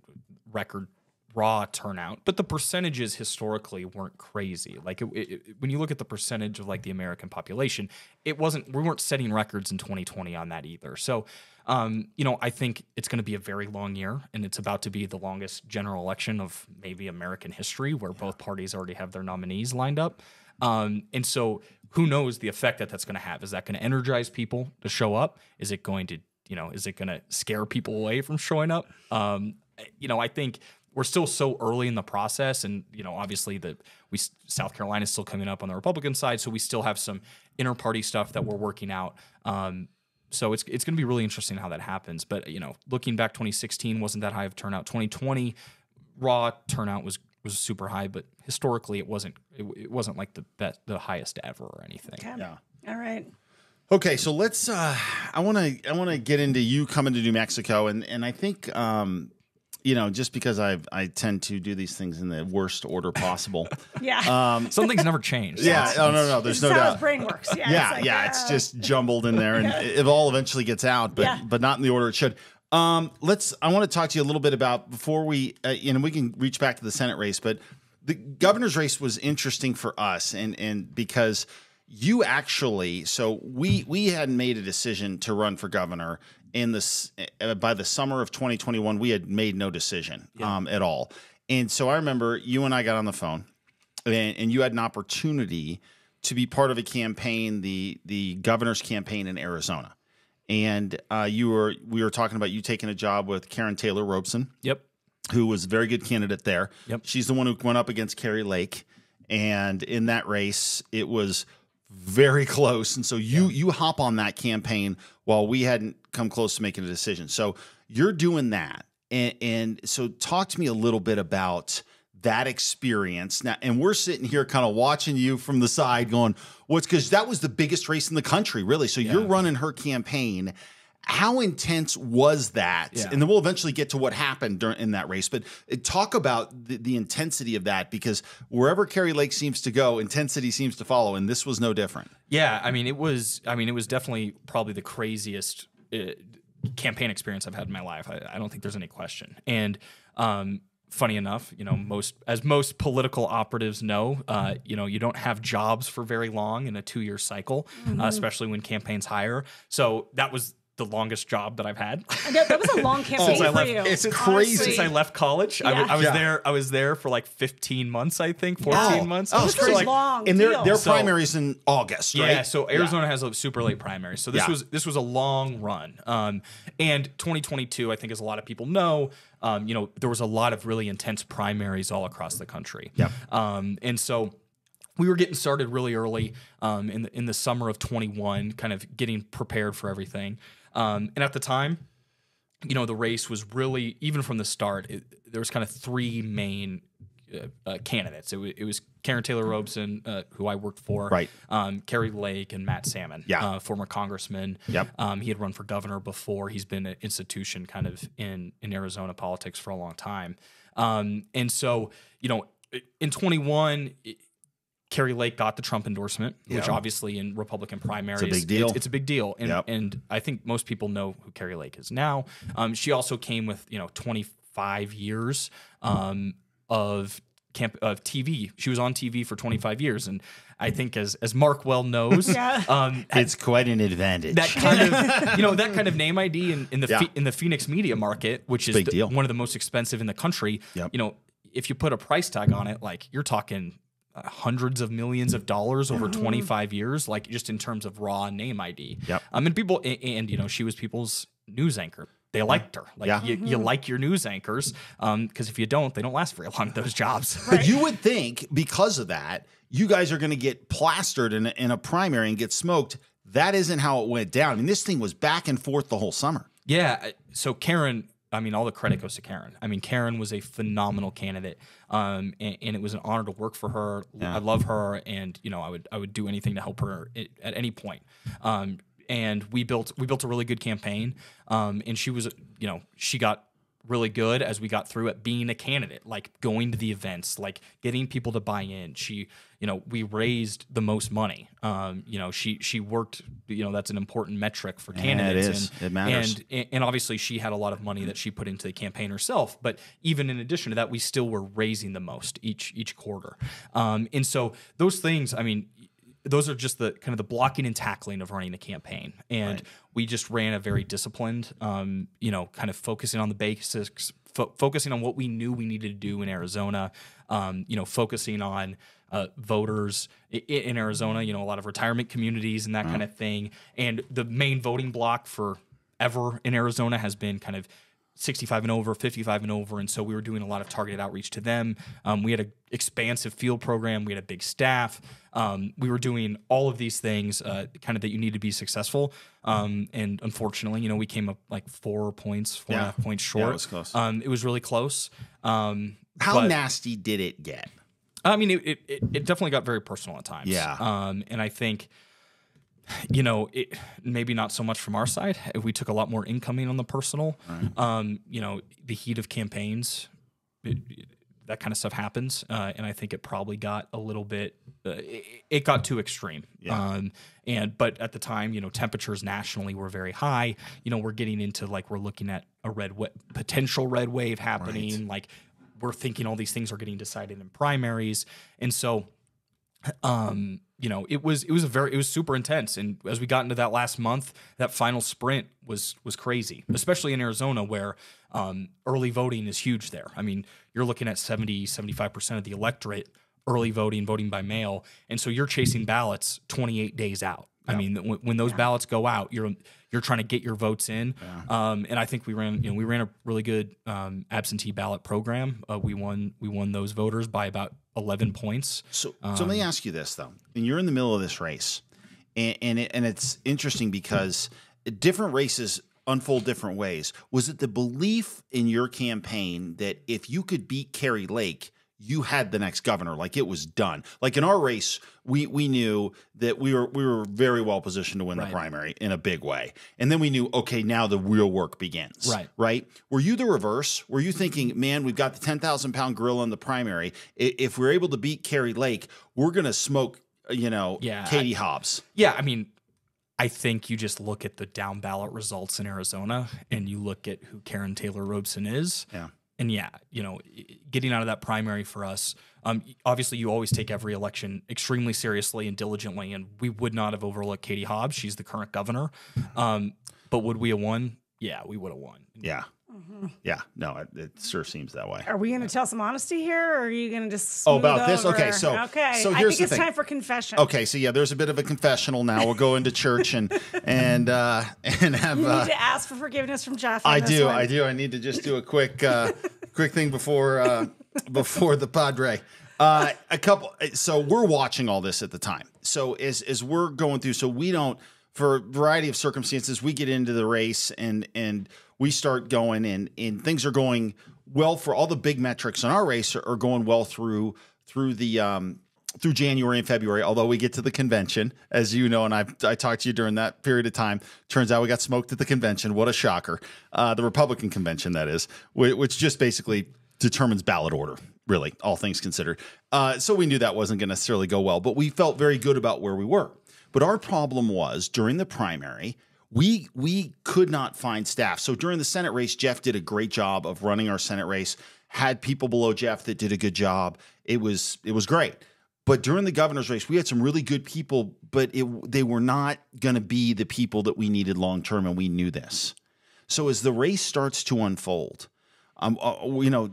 record raw turnout, but the percentages historically weren't crazy. Like it, it, when you look at the percentage of like the American population, it wasn't. We weren't setting records in 2020 on that either. So, um, you know, I think it's going to be a very long year, and it's about to be the longest general election of maybe American history, where both parties already have their nominees lined up. Um, and so, who knows the effect that that's going to have? Is that going to energize people to show up? Is it going to, you know, is it going to scare people away from showing up? Um, you know, I think we're still so early in the process, and you know, obviously the we South Carolina is still coming up on the Republican side, so we still have some inter-party stuff that we're working out. Um, so it's it's going to be really interesting how that happens. But you know, looking back, 2016 wasn't that high of turnout. 2020 raw turnout was was super high, but historically it wasn't it, it wasn't like the best the highest ever or anything. Yeah. All right. Okay, so let's. Uh, I want to. I want to get into you coming to New Mexico, and and I think, um, you know, just because I I tend to do these things in the worst order possible. *laughs* Yeah. Um, Some things never change. *laughs* yeah. Oh no, no. this There's is no how doubt. his brain works. Yeah. yeah, like, yeah. It's uh, just jumbled in there, and *laughs* it all eventually gets out, but Yeah. but not in the order it should. Um, let's. I want to talk to you a little bit about before we, uh, you know, we can reach back to the Senate race, but the governor's race was interesting for us, and and because you actually, so we we had made a decision to run for governor in this uh, by the summer of 2021. We had made no decision um, at all, and so I remember you and I got on the phone and, and you had an opportunity to be part of a campaign, the the governor's campaign in Arizona, and uh, you were we were talking about you taking a job with Karrin Taylor Robson, Yep. who was a very good candidate there. Yep. she's the one who went up against Kari Lake, and in that race, it was very close. And so you you hop on that campaign while we hadn't come close to making a decision. So you're doing that, and, and so talk to me a little bit about that experience. Now and we're sitting here kind of watching you from the side going what's because that was the biggest race in the country really. So you're running her campaign how intense was that Yeah. and then we'll eventually get to what happened during in that race but uh, talk about the, the intensity of that because wherever Kari Lake seems to go intensity seems to follow and this was no different Yeah, I mean, it was. I mean, it was definitely probably the craziest uh, campaign experience I've had in my life. I, I don't think there's any question. And um, funny enough, you know, most as most political operatives know, uh, you know, you don't have jobs for very long in a two-year cycle, uh, especially when campaigns hire. So that was the longest job that I've had. *laughs* I know, that was a long *laughs* campaign Since I for left- you. it's honestly. crazy. Since I left college, Yeah. I was Yeah. there. I was there for like 15 months, I think, 14 Oh. months. Oh, So, it's This was crazy. long and their their So- primaries in August, right? Yeah, so Arizona has a super late primary. So this Yeah. was this was a long run. Um, and 2022, I think, as a lot of people know, um, you know, there was a lot of really intense primaries all across the country. Yep. Um, and so we were getting started really early um, in the in the summer of 21, kind of getting prepared for everything. Um, and at the time, you know, the race was really even from the start. It, there was kind of three main uh, uh, candidates. It, wa- it was Karrin Taylor Robson, uh, who I worked for, Right. Um, Kari Lake and Matt Salmon, Yeah. uh, former congressman. Yep. Um, he had run for governor before. He's been an institution kind of in in Arizona politics for a long time. Um, and so, you know, in 21. it- Kari Lake got the Trump endorsement, which Yeah. obviously in Republican primaries, big deal. It's, it's a big deal, and Yep. and I think most people know who Kari Lake is now. Um, she also came with you know 25 years um, of camp of TV. She was on TV for 25 years, and I think as as Mark well knows, *laughs* Yeah. um, It's quite an advantage. that kind of *laughs* you know that kind of name ID in, in the Yeah. Phe- in the Phoenix media market, which is Big the- deal. one of the most expensive in the country. Yep. You know, if you put a price tag on it, like you're talking uh, hundreds of millions of dollars over 25 years, like just in terms of raw name ID. Yep. Um, and people, and, and you know, she was people's news anchor. They liked her. Like Yeah. you, you like your news anchors, um, because if you don't, they don't last very long. Those jobs. But you would think because of that, you guys are going to get plastered in a, in a primary and get smoked. That isn't how it went down. I mean, this thing was back and forth the whole summer. Yeah. So Karrin, I mean, all the credit goes to Karrin. I mean, Karrin was a phenomenal candidate, um, and, and it was an honor to work for her. I love her, and you know, I would I would do anything to help her at any point. Um, and we built we built a really good campaign, um, and she was, you know, she got really good as we got through it being a candidate like going to the events like getting people to buy in she you know we raised the most money um you know she she worked you know that's an important metric for it candidates is. and, It matters. and and and obviously she had a lot of money that she put into the campaign herself but even in addition to that we still were raising the most each each quarter um and so those things i mean those are just the kind of the blocking and tackling of running a campaign. And we just ran a very disciplined um you know kind of focusing on the basics fo- focusing on what we knew we needed to do in arizona um you know focusing on uh, voters i- i- in Arizona, you know, a lot of retirement communities and that kind of thing. And the main voting block for ever in Arizona has been kind of 65 and over, 55 and over. And so we were doing a lot of targeted outreach to them. Um, we had an expansive field program, we had a big staff. Um, we were doing all of these things uh, kind of that you need to be successful. Um, and unfortunately, you know, we came up like four points, four and a half points Yeah, short. it was close. Um, it was really close. Um, How but- nasty did it get? I mean, it, it, it it definitely got very personal at times. Yeah. Um, and I think, you know, it maybe not so much from our side. We took a lot more incoming on the personal. Um, you know, the heat of campaigns, it, it- that kind of stuff happens, uh, and I think it probably got a little bit. Uh, it, got too extreme. Um, and but at the time, you know, temperatures nationally were very high. You know, we're getting into like we're looking at a red potential red wave happening. Like we're thinking all these things are getting decided in primaries, and so um you know it was it was a very it was super intense. And as we got into that last month that final sprint was was crazy especially in arizona where um early voting is huge there. I mean you're looking at 70 75% of the electorate early voting voting by mail. And so you're chasing ballots 28 days out. I mean when, when those ballots go out you're you're trying to get your votes in. Um, and i think we ran you know we ran a really good um, absentee ballot program. Uh, we won we won those voters by about 11 points. So, so let me um, ask you this though, and you're in the middle of this race, and and, it, and it's interesting because different races unfold different ways. Was it the belief in your campaign that if you could beat Kari Lake, you had the next governor, like it was done? Like in our race, we we knew that we were we were very well positioned to win the primary in a big way, and then we knew okay, now the real work begins. Right. right? Were you the reverse? Were you thinking, man, we've got the 10,000 pound gorilla in the primary. If we're able to beat Kari Lake, we're going to smoke, you know, Yeah, Katie Hobbs. Yeah, I mean, I think you just look at the down ballot results in Arizona and you look at who Karrin Taylor Robson is. Yeah. And yeah, you know, getting out of that primary for us, um, obviously you always take every election extremely seriously and diligently, and we would not have overlooked Katie Hobbs. She's the current governor. Um, But would we have won? Yeah, we would have won. Yeah. Mm-hmm. Yeah. No, it, it sure seems that way. Are we going to tell some honesty here, or are you going to just Oh, about this? Okay, so- okay, so I think it's thing. time for confession. Okay, so yeah, there's a bit of a confessional now. We'll go into church and *laughs* and uh and have you uh, need to ask for forgiveness from Jeff. I do, one. I do. I need to just do a quick uh quick thing before uh before the Padre. Uh a couple so we're watching all this at the time. So as as we're going through so we don't for a variety of circumstances we get into the race and and we start going and and things are going well for all the big metrics in our race are, are going well through through the um through January and February, although we get to the convention, as you know, and I I talked to you during that period of time. Turns out we got smoked at the convention. What a shocker! Uh, the Republican convention, that is, which just basically determines ballot order, really, all things considered. Uh, so we knew that wasn't going to necessarily go well, but we felt very good about where we were. But our problem was during the primary, we we could not find staff. So during the Senate race, Jeff did a great job of running our Senate race. Had people below Jeff that did a good job. It was it was great. But during the governor's race, we had some really good people, but it, they were not going to be the people that we needed long term, and we knew this. So as the race starts to unfold, um, uh, you know,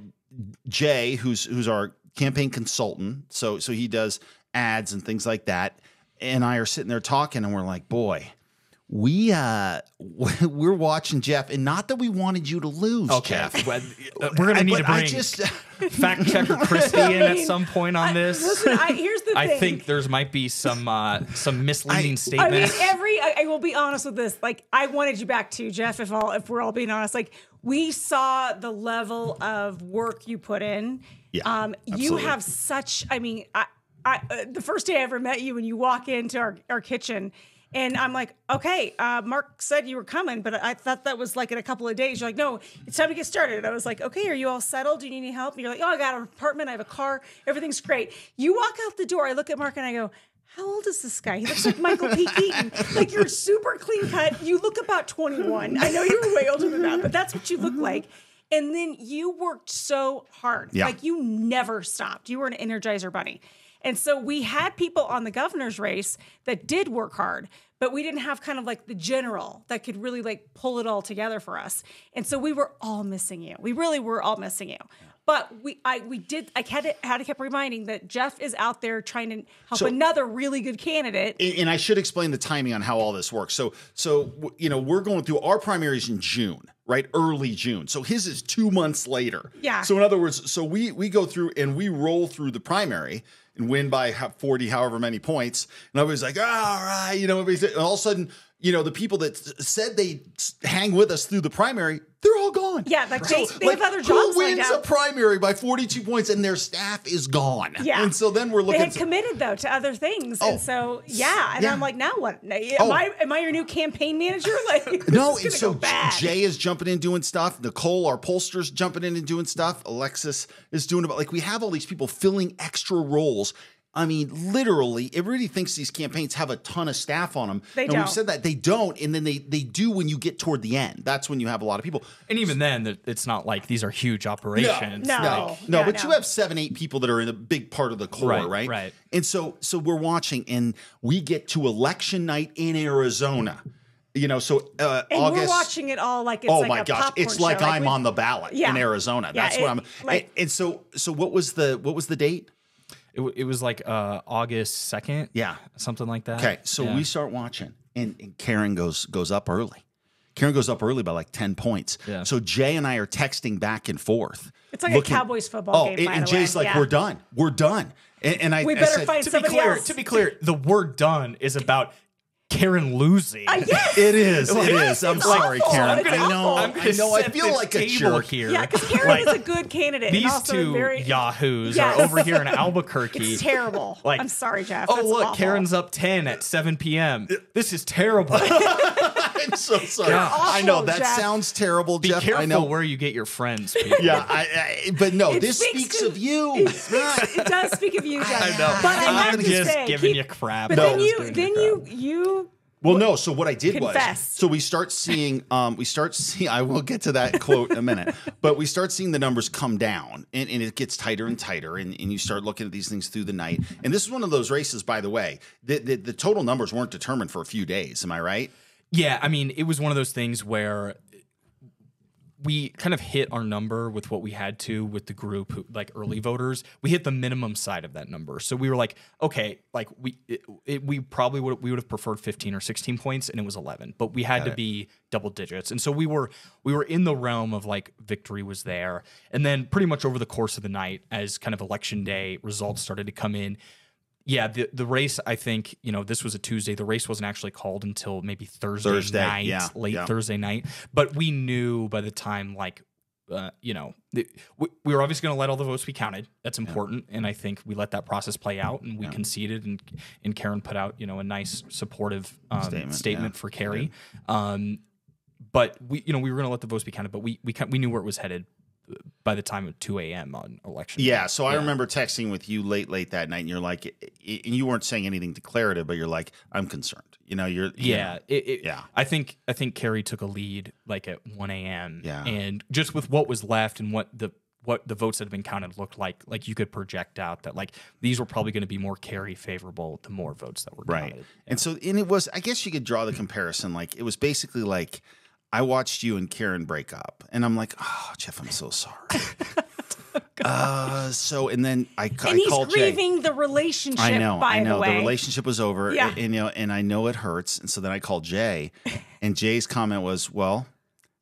Jay, who's who's our campaign consultant, so so he does ads and things like that, and I are sitting there talking, and we're like, boy, we uh *laughs* we're watching Jeff, and not that we wanted you to lose, Jeff. But, uh, *laughs* we're gonna I- need to but I bring just- *laughs* fact checker Christy in at some point on this. Listen, I, here's the thing. I thing. think there's might be some uh, some misleading I mean, statements. every I, I will be honest with this. Like, I wanted you back too, Jeff. If all if we're all being honest, like we saw the level of work you put in. Yeah, um, you have such. I mean, I, I uh, the first day I ever met you, when you walk into our our kitchen. And I'm like, okay, uh, Mark said you were coming, but I thought that was like in a couple of days. You're like, no, it's time to get started. And I was like, okay, are you all settled? Do you need any help? And you're like, oh, I got an apartment, I have a car, everything's great. You walk out the door, I look at Mark and I go, how old is this guy? He looks like Michael P. *laughs* Keaton. Like you're super clean cut. You look about 21. I know you're way older than that, but that's what you look like. And then you worked so hard. Yeah. Like you never stopped. You were an energizer bunny. And so we had people on the governor's race that did work hard, but we didn't have kind of like the general that could really like pull it all together for us. And so we were all missing you. We really were all missing you. But we, I, we did. I had to, had to keep reminding that Jeff is out there trying to help So- another really good candidate. and and I should explain the timing on how all this works. So, so you know, we're going through our primaries in June, right? Early June. So his is two months later. Yeah. So in other words, so we we go through and we roll through the primary and win by forty, however many points, and everybody's like, all right, you know, and all of a sudden, you know, the people that said they hang with us through the primary, they're all gone. Yeah, like, they- they have other jobs Who wins a primary by forty-two points and their staff is gone? Yeah. And so then we're looking. They had committed though to other things, Oh. and so yeah. And Yeah. I'm like, now what? Am Oh. I am I your new campaign manager? *laughs* Like, No, and so bad. Jay is jumping in doing stuff. Nicole, our pollster's jumping in and doing stuff. Alexis is doing about like we have all these people filling extra roles. I mean, literally, everybody thinks these campaigns have a ton of staff on them. They and don't. we've said that they don't, and then they they do when you get toward the end. That's when you have a lot of people. and even then, it's not like these are huge operations. No. Like, No, Yeah, but no. you have seven, eight people that are in a big part of the core, Right, right? right. And so, so we're watching, and we get to election night in Arizona. You know, so uh, and August. we're watching it all like it's oh like my a gosh, it's like show. I'm we- on the ballot Yeah. in Arizona. Yeah, That's what it- I'm. like- and, and so, so what was the what was the date? It, w- it was like uh, August second. Yeah. something like that. Okay, so Yeah. we start watching, and, and Karrin goes goes up early. Karrin goes up early by like ten points. Yeah. So Jay and I are texting back and forth. It's like a Cowboys football oh, game, and, and Jay's way. like, Yeah. "We're done. We're done." And, and I We I better said, find To be clear, else. to be clear, the word "done" is about Karrin losing. Uh, yes. *laughs* It is. It Yes, is. I'm it's sorry, awful. Karrin. It's I know. I'm I gonna know. I feel like a table jerk here. Yeah, because Karrin Like, is a good candidate. These and also two very, yahoos Yes. are over here in *laughs* Albuquerque. It's terrible. Like, I'm sorry, Jeff. Oh That's look, awful. Karrin's up ten at seven p.m. This is terrible. *laughs* I'm *laughs* so sorry. I know that Jeff. sounds terrible, Be Jeff. careful I know. where you get your friends. *laughs* People. yeah, I, I, but no, It this speaks speaks to- of you. It, speaks, it does speak of you, *laughs* Jeff. I know. But I have I'm to just say, giving keep- you crap. But No, then you, then you you, you. Well, no. So what I did was, so we start seeing, um, we start seeing. I will get to that quote in a minute, but we start seeing the numbers come down, and, and it gets tighter and tighter, and, and you start looking at these things through the night. And this is one of those races, by the way, that the, the total numbers weren't determined for a few days. Am I right? Yeah, I mean, it was one of those things where we kind of hit our number with what we had to with the group who, like early voters. We hit the minimum side of that number. So we were like okay like we it, it, we probably would we would have preferred 15 or 16 points and it was 11 but we had to be double digits. And so we were we were in the realm of like victory was there. And then pretty much over the course of the night as kind of election day results started to come in yeah, the the race. I think you know this was a Tuesday. The race wasn't actually called until maybe Thursday, Thursday, night, yeah, late yeah. Thursday night. But we knew by the time like. Uh, you know, the, we, we were obviously going to let all the votes be counted. That's important, and I think we let that process play out, and we conceded, and and Karrin put out you know a nice supportive um, Statement, statement, yeah. for Kari. Um, but we you know we were going to let the votes be counted, but we we we knew where it was headed by the time of two a.m. on election. day. Yeah, so I remember texting with you late, late that night, and you're like, and you weren't saying anything declarative, but you're like, I'm concerned. You know, you're you Yeah, know, it, it- Yeah. I think I think Kari took a lead like at one a.m. Yeah. and just with what was left and what the what the votes that had been counted looked like, like you could project out that like these were probably going to be more Kari favorable the more votes that were counted. right. counted. And so, and it was, I guess you could draw the comparison. Like, it was basically like, I watched you and Karrin break up, and I'm like, oh, Jeff, I'm so sorry. *laughs* *laughs* uh, so, and then I, I and he's called Jay. grieving the relationship. I know, I know. the way, relationship was over, Yeah. and, and, you know, and I know it hurts. And so then I called Jay, and Jay's comment was, "Well,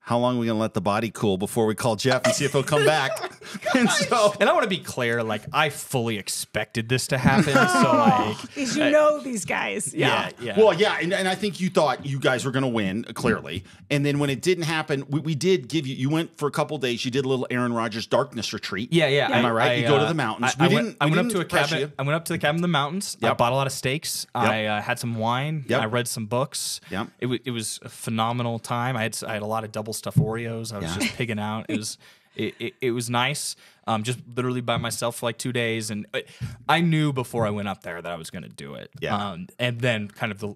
how long are we gonna let the body cool before we call Jeff and see if he'll come back?" *laughs* *laughs* and so, And I want to be clear, like I fully expected this to happen. so *laughs* like, because you know these guys. yeah, yeah. Well, yeah, and, and I think you thought you guys were going to win clearly, and then when it didn't happen, we, we did give you. You went for a couple days. You did a little Aaron Rodgers darkness retreat. Yeah, yeah. Am I right? You go to uh, the mountains. I, We I went, didn't- I we went up didn't to a cabin. you. I went up to the cabin in the mountains. I bought a lot of steaks. I uh, had some wine. Yep. I read some books. Yep. It, wa- it was a phenomenal time. I had s- I had a lot of double stuffed Oreos. I was Yeah. just pigging out. It was *laughs* it, it, it was nice. Um, just literally by myself for like two days, and I- I knew before I went up there that I was going to do it. Yeah. Um, and then kind of the.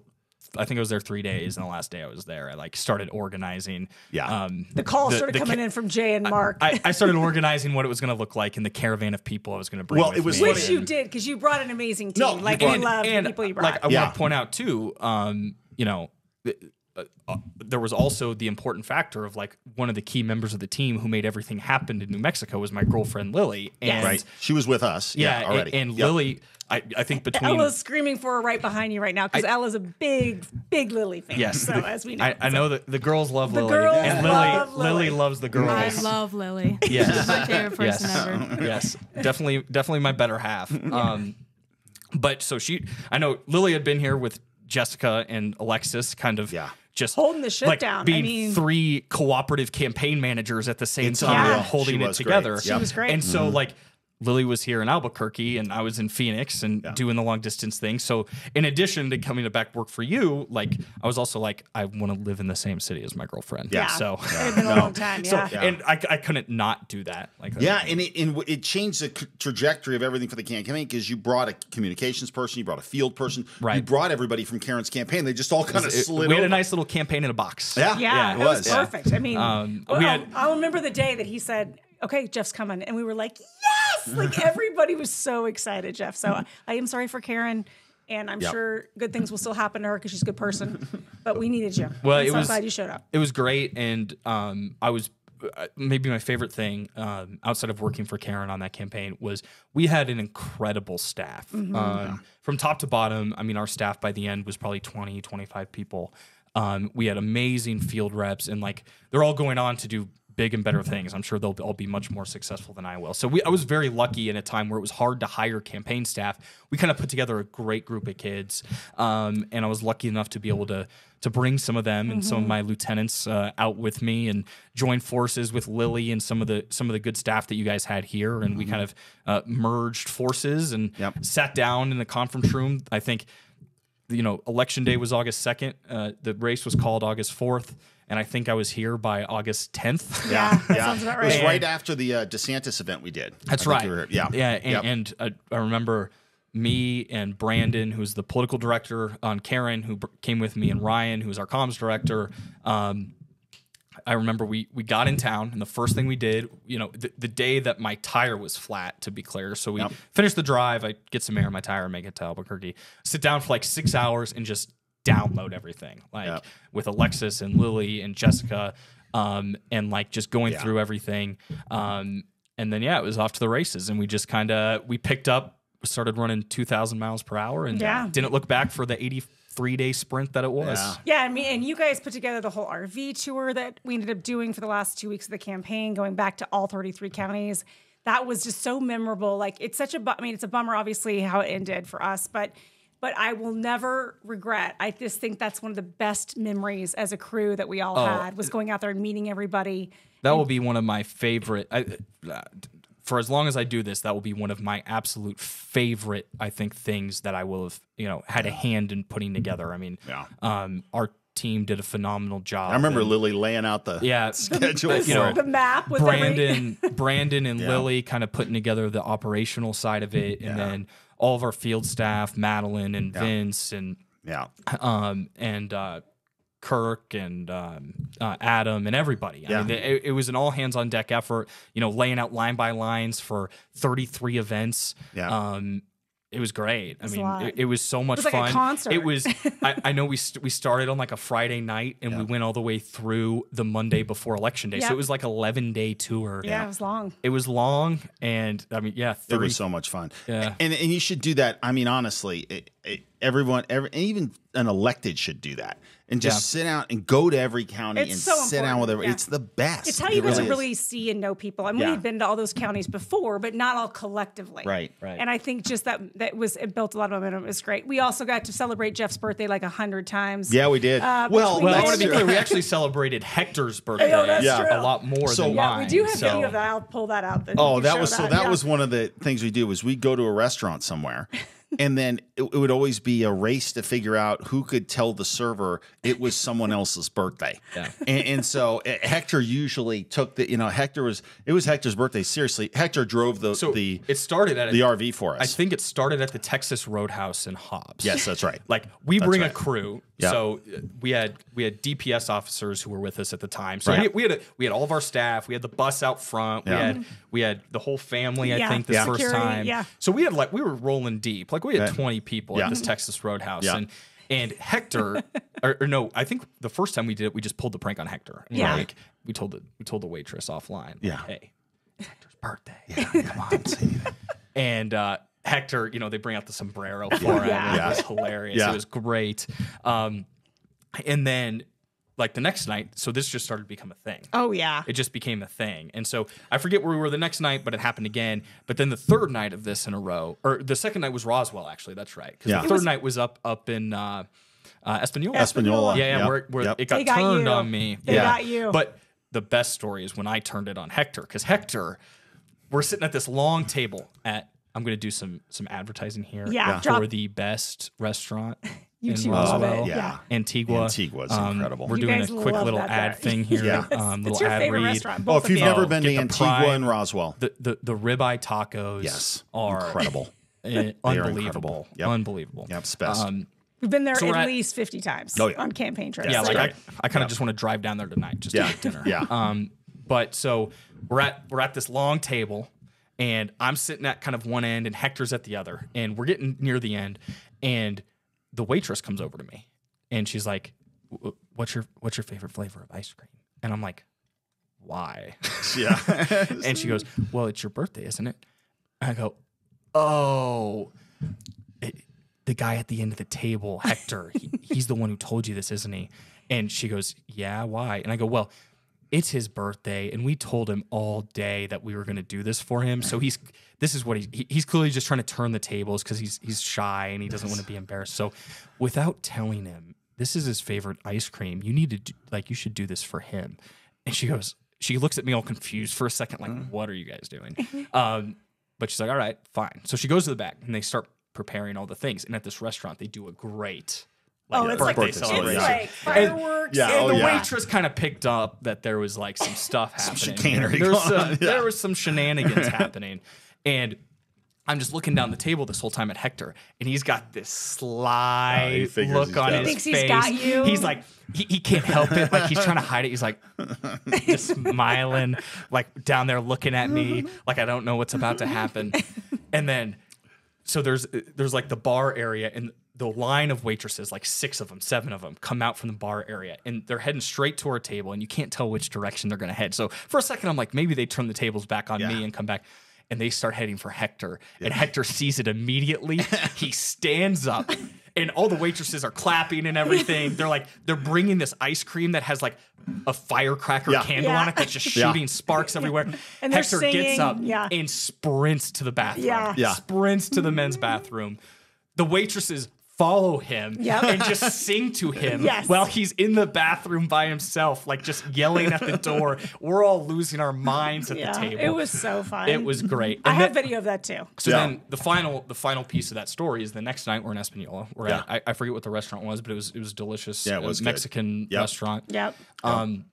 I think I was there three days, and the last day I was there, I like started organizing. Yeah. Um, The calls The- started the coming ca- in from Jay and Mark. I, I started *laughs* organizing what it was going to look like in the caravan of people I was going to bring. Well, with it was me. which you did because you brought an amazing team. No, like did. we love the people you brought. Like I Yeah. want to point out too, um, you know, th- uh, uh, there was also the important factor of like one of the key members of the team who made everything happen in New Mexico was my girlfriend Lily, and right. She was with us. yeah, Yeah, and- already. and, Yep. Lily, I, I think between Ella's screaming for her right behind you right now because Ella's a big, big Lily fan. Yes. So as we know, I, I know that the girls love The Lily, girls and Lily, love Lily. Lily loves the girls. I love Lily. *laughs* Yes. She's my favorite person yes. ever. *laughs* yes, definitely, definitely my better half. *laughs* Um, but so she, I know Lily had been here with Jessica and Alexis, kind of, Yeah. Just Holding the shit like down. I being mean- three cooperative campaign managers at the same time, unreal. holding She it was great. together. She was great. And so, mm-hmm. like. Lily was here in Albuquerque and I was in Phoenix and doing the long distance thing. So, in addition to coming to back work for you, like I was also like, I want to live in the same city as my girlfriend. Yeah. So, it had been a long time. so Yeah. and I, I couldn't not do that. Like, Yeah, and it, and it changed the trajectory of everything for the campaign because you brought a communications person, you brought a field person, right. you brought everybody from Karrin's campaign. They just all kind of It- slid. we had a nice little campaign in a box. Yeah, yeah, it it was, was. perfect. I mean, Um, well, we I'll- had- I'll remember the day that he said, "Okay, Jeff's coming," and we were like, "Yes!" Like *laughs* everybody was so excited, Jeff. So I am sorry for Karrin. And I'm Yep. sure good things will still happen to her because she's a good person. But we needed you. Well, And it so was- I'm glad you showed up. It was great, and um, I was uh, maybe my favorite thing um, outside of working for Karrin on that campaign was we had an incredible staff um, from top to bottom. I mean, our staff by the end was probably 20, 25 people. Um, we had amazing field reps, and like they're all going on to do big and better things. I'm sure they'll all be much more successful than I will. So we, I was very lucky in a time where it was hard to hire campaign staff. We kind of put together a great group of kids, um, and I was lucky enough to be able to to bring some of them and some of my lieutenants uh, out with me and join forces with Lily and some of the some of the good staff that you guys had here, and we kind of uh, merged forces and Yep. sat down in the conference room. I think you know, election day was August 2nd. Uh, the race was called August 4th. And I think I was here by August 10th. *laughs* Yeah, that sounds about right. It was right. right after the uh, DeSantis event we did. That's I right. were- yeah. Yeah. And, Yep. and I, I remember me and Brandon, who's the political director, on Karrin, who br- came with me, and Ryan, who's our comms director. Um, I remember we we got in town, and the first thing we did, you know, the, the day that my tire was flat, to be clear. So we Yep. finished the drive. I get some air in my tire, and make it to Albuquerque. Sit down for like six hours and just download everything, like Yep. with Alexis and Lily and Jessica, um, and like just going Yeah. through everything. Um, and then yeah, it was off to the races, and we just kind of we picked up, started running two thousand miles per hour, and Yeah. didn't look back for the eighty three day sprint that it was. Yeah. Yeah, and me and you guys put together the whole RV tour that we ended up doing for the last two weeks of the campaign, going back to all 33 counties. That was just so memorable. Like it's such a, bu- I mean, it's a bummer, obviously, how it ended for us, but but I will never regret. I just think that's one of the best memories as a crew that we all had was going out there and meeting everybody. That will be one of my favorite. I, uh, for as long as I do this, that will be one of my absolute favorite. I think things that I will have, you know, had a hand in putting together. I mean, Yeah. um, our team did a phenomenal job. I remember and- Lily laying out the yeah, *laughs* schedule you for know. The map with every- Brandon, Brandon, and *laughs* Yeah. Lily kind of putting together the operational side of it, and Yeah. then all of our field staff, Madeline and Vince, and Yeah. um, and uh, Kirk and um, uh, Adam and everybody. I Yeah. mean, it, it was an all hands on deck effort. You know, laying out line by lines for 33 events. Yeah. Um, it was great. I was a mean, lot. it, it was so much was like a fun. concert. It was. I, I know we st- we started on like a Friday night and we went all the way through the Monday before election day. So it was like 11 day tour. yeah, it was long. It was long and I mean, yeah, 30, It was so much fun. Yeah. And and you should do that. I mean, honestly, it, it, everyone, every, and even an elected should do that and just sit out and go to every county It's and so sit down with important, everyone. yeah. It's the best. It's how It you guys really really, see and know people. I mean, Yeah. we've been to all those counties before, but not all collectively. Right. Right. And I think just that that was it built a lot of momentum. It was great. We also got to celebrate Jeff's birthday like a hundred times. Yeah, we did. Uh, well, between Well, I want to be clear. We actually celebrated Hector's *laughs* birthday that's Yeah. true. a lot more So- than Yeah, Yeah, mine. we do have so. video of that. I'll pull that out. Then Oh, that show was so. That yeah. was one of the things we do. Was we go to a restaurant somewhere, *laughs* and then it, it would always be a race to figure out who could tell the server it was someone else's birthday. Yeah. And, and so uh, Hector usually took the. You know, Hector was. It was Hector's birthday. Seriously, Hector drove the So the it started at the a, RV for us. I think it started at the Texas Roadhouse in Hobbs. Yes, that's right. Like we bring right. a crew. Yeah. So uh, we had we had DPS officers who were with us at the time. So Right. we, we had a, we had all of our staff. We had the bus out front. Yeah. We had we had the whole family. I Yeah. think this Yeah. first Security, time. yeah. So we had like we were rolling deep. Like we had Yeah. twenty people Yeah. at this Texas Roadhouse. Yeah. And and Hector, or, or no, I think the first time we did it, we just pulled the prank on Hector. And Yeah. Like we told the we told the waitress offline. like, Yeah. Hey, Hector's birthday. Yeah. Come on. *laughs* and uh, Hector, you know, they bring out the sombrero *laughs* for him. and Yeah. It was hilarious. Yeah. It was great. Um, and then, like the next night, so this just started to become a thing. Oh yeah. It just became a thing. And so I forget where we were the next night, but it happened again. But then the third night of this in a row, or the second night was Roswell, actually. That's right. Because Yeah. the third night was up up in uh, uh, Espanola. Espanola. Yeah, yeah, Yep. where, where Yep. it got got turned you. on me. They yeah. got you. But the best story is when I turned it on Hector, because Hector, we're sitting at this long table at. I'm going to do some some advertising here Yeah, Yeah. for drop- the best restaurant *laughs* You in two love Roswell, it. yeah. Yeah. Antigua. Antigua's Um, incredible. We're You doing a quick little ad there. thing *laughs* here. Yeah. Um, little It's your ad favorite read. restaurant. Oh, if you've of you. never been to Antigua prime. and Roswell, The the the ribeye tacos. yes, are incredible. *laughs* eh, are unbelievable. incredible. Yep. Unbelievable. Yep, it's best. Um, We've been there So at at- least 50 times Oh, yeah. on campaign trips. yeah, like great. I, I kind of just want to drive down there tonight just Yeah. to get dinner. Yeah. Um, but so we're at we're at this long table, and I'm sitting at kind of one end, and Hector's at the other, and we're getting near the end, and the waitress comes over to me, and she's like, "What's your what's your favorite flavor of ice cream?" And I'm like, "Why?" *laughs* yeah. *laughs* and she goes, "Well, it's your birthday, isn't it?" And I go, "Oh." It, the guy at the end of the table, Hector, he, he's the one who told you this, isn't he? And she goes, Yeah, why? And I go, Well, it's his birthday, and we told him all day that we were going to do this for him. So he's this is what he, he- he's clearly just trying to turn the tables because he's he's shy and he doesn't want to be embarrassed. So without telling him this is his favorite ice cream, you need to do, like you should do this for him. And she goes, she looks at me all confused for a second, like, What are you guys doing? *laughs* um, but she's like, All right, fine. So she goes to the back and they start preparing all the things. And at this restaurant, they do a great like, Oh, it's like, birthday it's celebration. like fireworks. Yeah, And oh, the yeah. waitress kind of picked up that there was like some stuff happening. chicanery There was going some, on, yeah. there was some shenanigans happening, and I'm just looking down the table this whole time at Hector, and he's got this sly Oh, look on got his it. Thinks he's face. got you. He's like, he, he can't help it. Like he's trying to hide it. He's like, *laughs* just smiling, like down there looking at me, mm-hmm. like I don't know what's about to happen. And then, so there's there's like the bar area, and the line of waitresses, like six of them, seven of them, come out from the bar area and they're heading straight to our table, and you can't tell which direction they're going to head. So for a second, I'm like, maybe they turn the tables back on Yeah. me and come back. And they start heading for Hector, and Hector sees it immediately. *laughs* he stands up, and all the waitresses are clapping and everything. They're like, they're bringing this ice cream that has like a firecracker Yeah. candle Yeah. on it that's just Yeah. shooting sparks everywhere. *laughs* And they're Hector gets up yeah. and sprints to the bathroom. Yeah. Yeah. Sprints to the men's bathroom. The waitresses follow him Yep. and just sing to him *laughs* Yes. while he's in the bathroom by himself, like just yelling at the door. We're all losing our minds at Yeah, the table. it was so fun. It was great. I And have then- video of that too. so Yeah. then the final the final piece of that story is the next night we're in Espanola. We're at, I, I forget what the restaurant was, but it was it was delicious. Yeah, it uh, was good. Mexican Yep. restaurant. Yep. Um,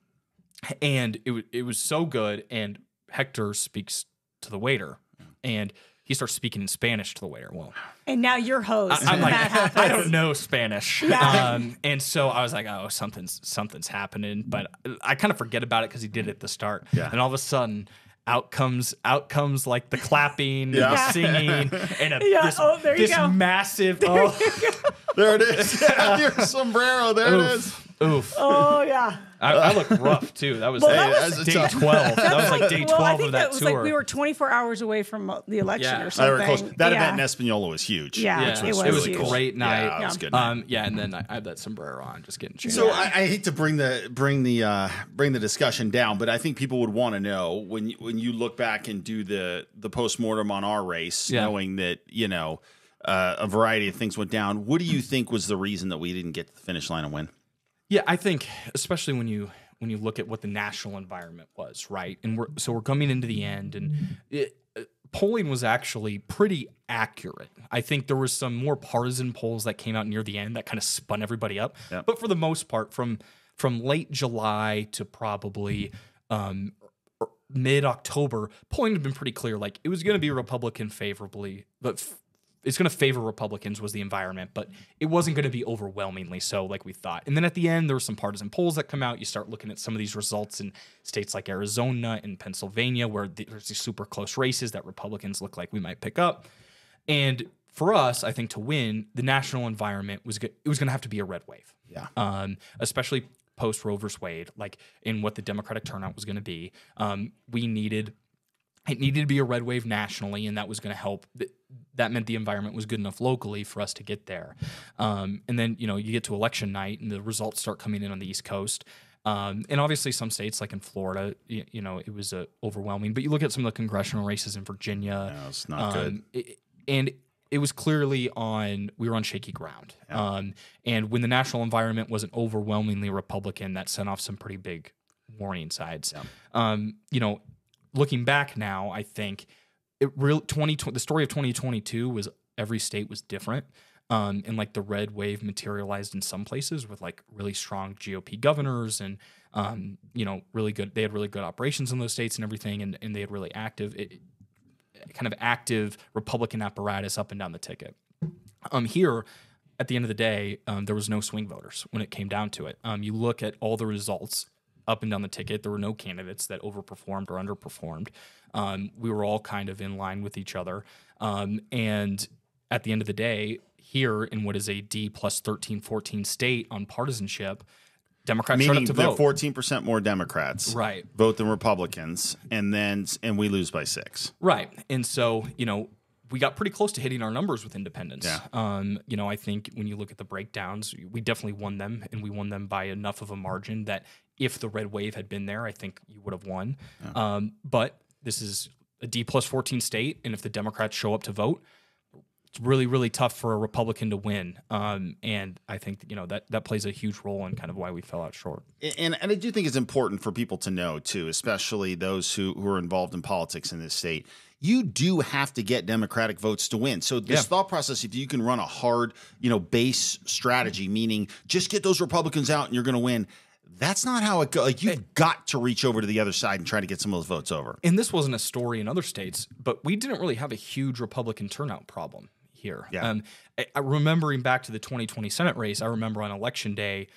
and it wa- it was so good. And Hector speaks to the waiter, and he starts speaking in Spanish to the waiter. Well, And now you're host. I'm like. *laughs* I don't know Spanish. Yeah. Um, and so I was like, oh, something's something's happening. But I kind of forget about it because he did it at the start. Yeah. And all of a sudden, out comes out comes like the clapping, Yeah. and the singing, *laughs* and a, Yeah, this, oh, there you this go. massive. Oh, There it is. *laughs* Your sombrero. There it is. Oof, oof. Oh yeah. I, I look rough too. That was, Well, that that was was- day tough- twelve. That was like day well, I twelve think of that, that was tour. like we were 24 hours away from uh, the election Yeah. or I something. recall that yeah. event in Espanola was huge. Yeah, yeah, which it it was was, really a cool. great night. Yeah, it was good. Um, yeah, and then I, I have that sombrero on, just getting changed. So I, I hate to bring the bring the uh, bring the discussion down, but I think people would want to know when you, when you look back and do the the post mortem on our race, Yeah. knowing that you know uh, a variety of things went down. What do you think was the reason that we didn't get to the finish line and win? Yeah, I think especially when you when you look at what the national environment was, right? And we're so we're coming into the end, and it, uh, polling was actually pretty accurate. I think there was some more partisan polls that came out near the end that kind of spun everybody up, Yep. but for the most part, from from late July to probably um, mid October, polling had been pretty clear. Like it was going to be Republican favorably, but f- it's going to favor Republicans was the environment, but it wasn't going to be overwhelmingly so like we thought. And then at the end, there were some partisan polls that come out. You start looking at some of these results in states like Arizona and Pennsylvania, where there's these super close races that Republicans look like we might pick up. And for us, I think to win, the national environment was it was going to have to be a red wave Yeah. um, especially post Roe versus Wade, like in what the Democratic turnout was going to be. Um, we needed it needed to be a red wave nationally, and that was going to help. Th- That meant the environment was good enough locally for us to get there. Um, and then you know you get to election night, and the results start coming in on the East Coast. Um, and obviously, some states like in Florida, you, you know, it was uh, overwhelming. But you look at some of the congressional races in Virginia, No, it's not good. um, it- and it was clearly on we were on shaky ground. Um, and when the national environment wasn't overwhelmingly Republican, that sent off some pretty big warning sides. Um, you know, looking back now, I think it real 2020 the story of 2022 was every state was different. Um, and like the red wave materialized in some places with like really strong GOP governors and um, you know really good they had really good operations in those states and everything and, and they had really active it, kind of active Republican apparatus up and down the ticket. Um, here, at the end of the day, um, there was no swing voters when it came down to it. Um, you look at all the results up and down the ticket. There were no candidates that overperformed or underperformed. Um, we were all kind of in line with each other. Um, and at the end of the day, here in what is a D plus 13, 14 state on partisanship, Democrats showed up to vote. fourteen percent more Democrats, Right. Vote than Republicans, and then and we lose by six. Right. And so, you know, we got pretty close to hitting our numbers with independents. Yeah. Um, you know, I think when you look at the breakdowns, we definitely won them and we won them by enough of a margin that if the red wave had been there, I think you would have won. Um, but this is a D plus 14 state. And if the Democrats show up to vote, it's really, really tough for a Republican to win. Um, and I think, you know, that, that plays a huge role in kind of why we fell out short. And, and I do think it's important for people to know too, especially those who, who are involved in politics in this state. You do have to get Democratic votes to win. So this Yeah. thought process, if you can run a hard, you know, base strategy, meaning just get those Republicans out and you're going to win. That's not how it goes. Like you've got to reach over to the other side and try to get some of those votes over. and this wasn't a story in other states, but we didn't really have a huge Republican turnout problem here. Yeah. Um, I, I remembering back to the 2020 Senate race, I remember on election day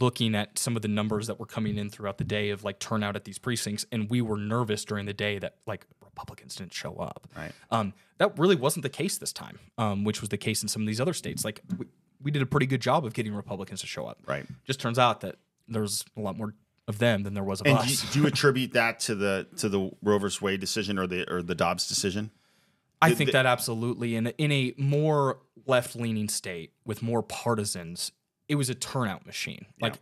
looking at some of the numbers that were coming in throughout the day of like turnout at these precincts, and we were nervous during the day that like Republicans didn't show up. Right. Um, that really wasn't the case this time, um, which was the case in some of these other states. Like we, we did a pretty good job of getting Republicans to show up. Right. Just turns out that there's a lot more of them than there was of And do us. you, do you attribute that to the to the Roe versus Wade decision or the or the Dobbs decision? I think that absolutely. In in a more left leaning state with more partisans, it was a turnout machine. Like,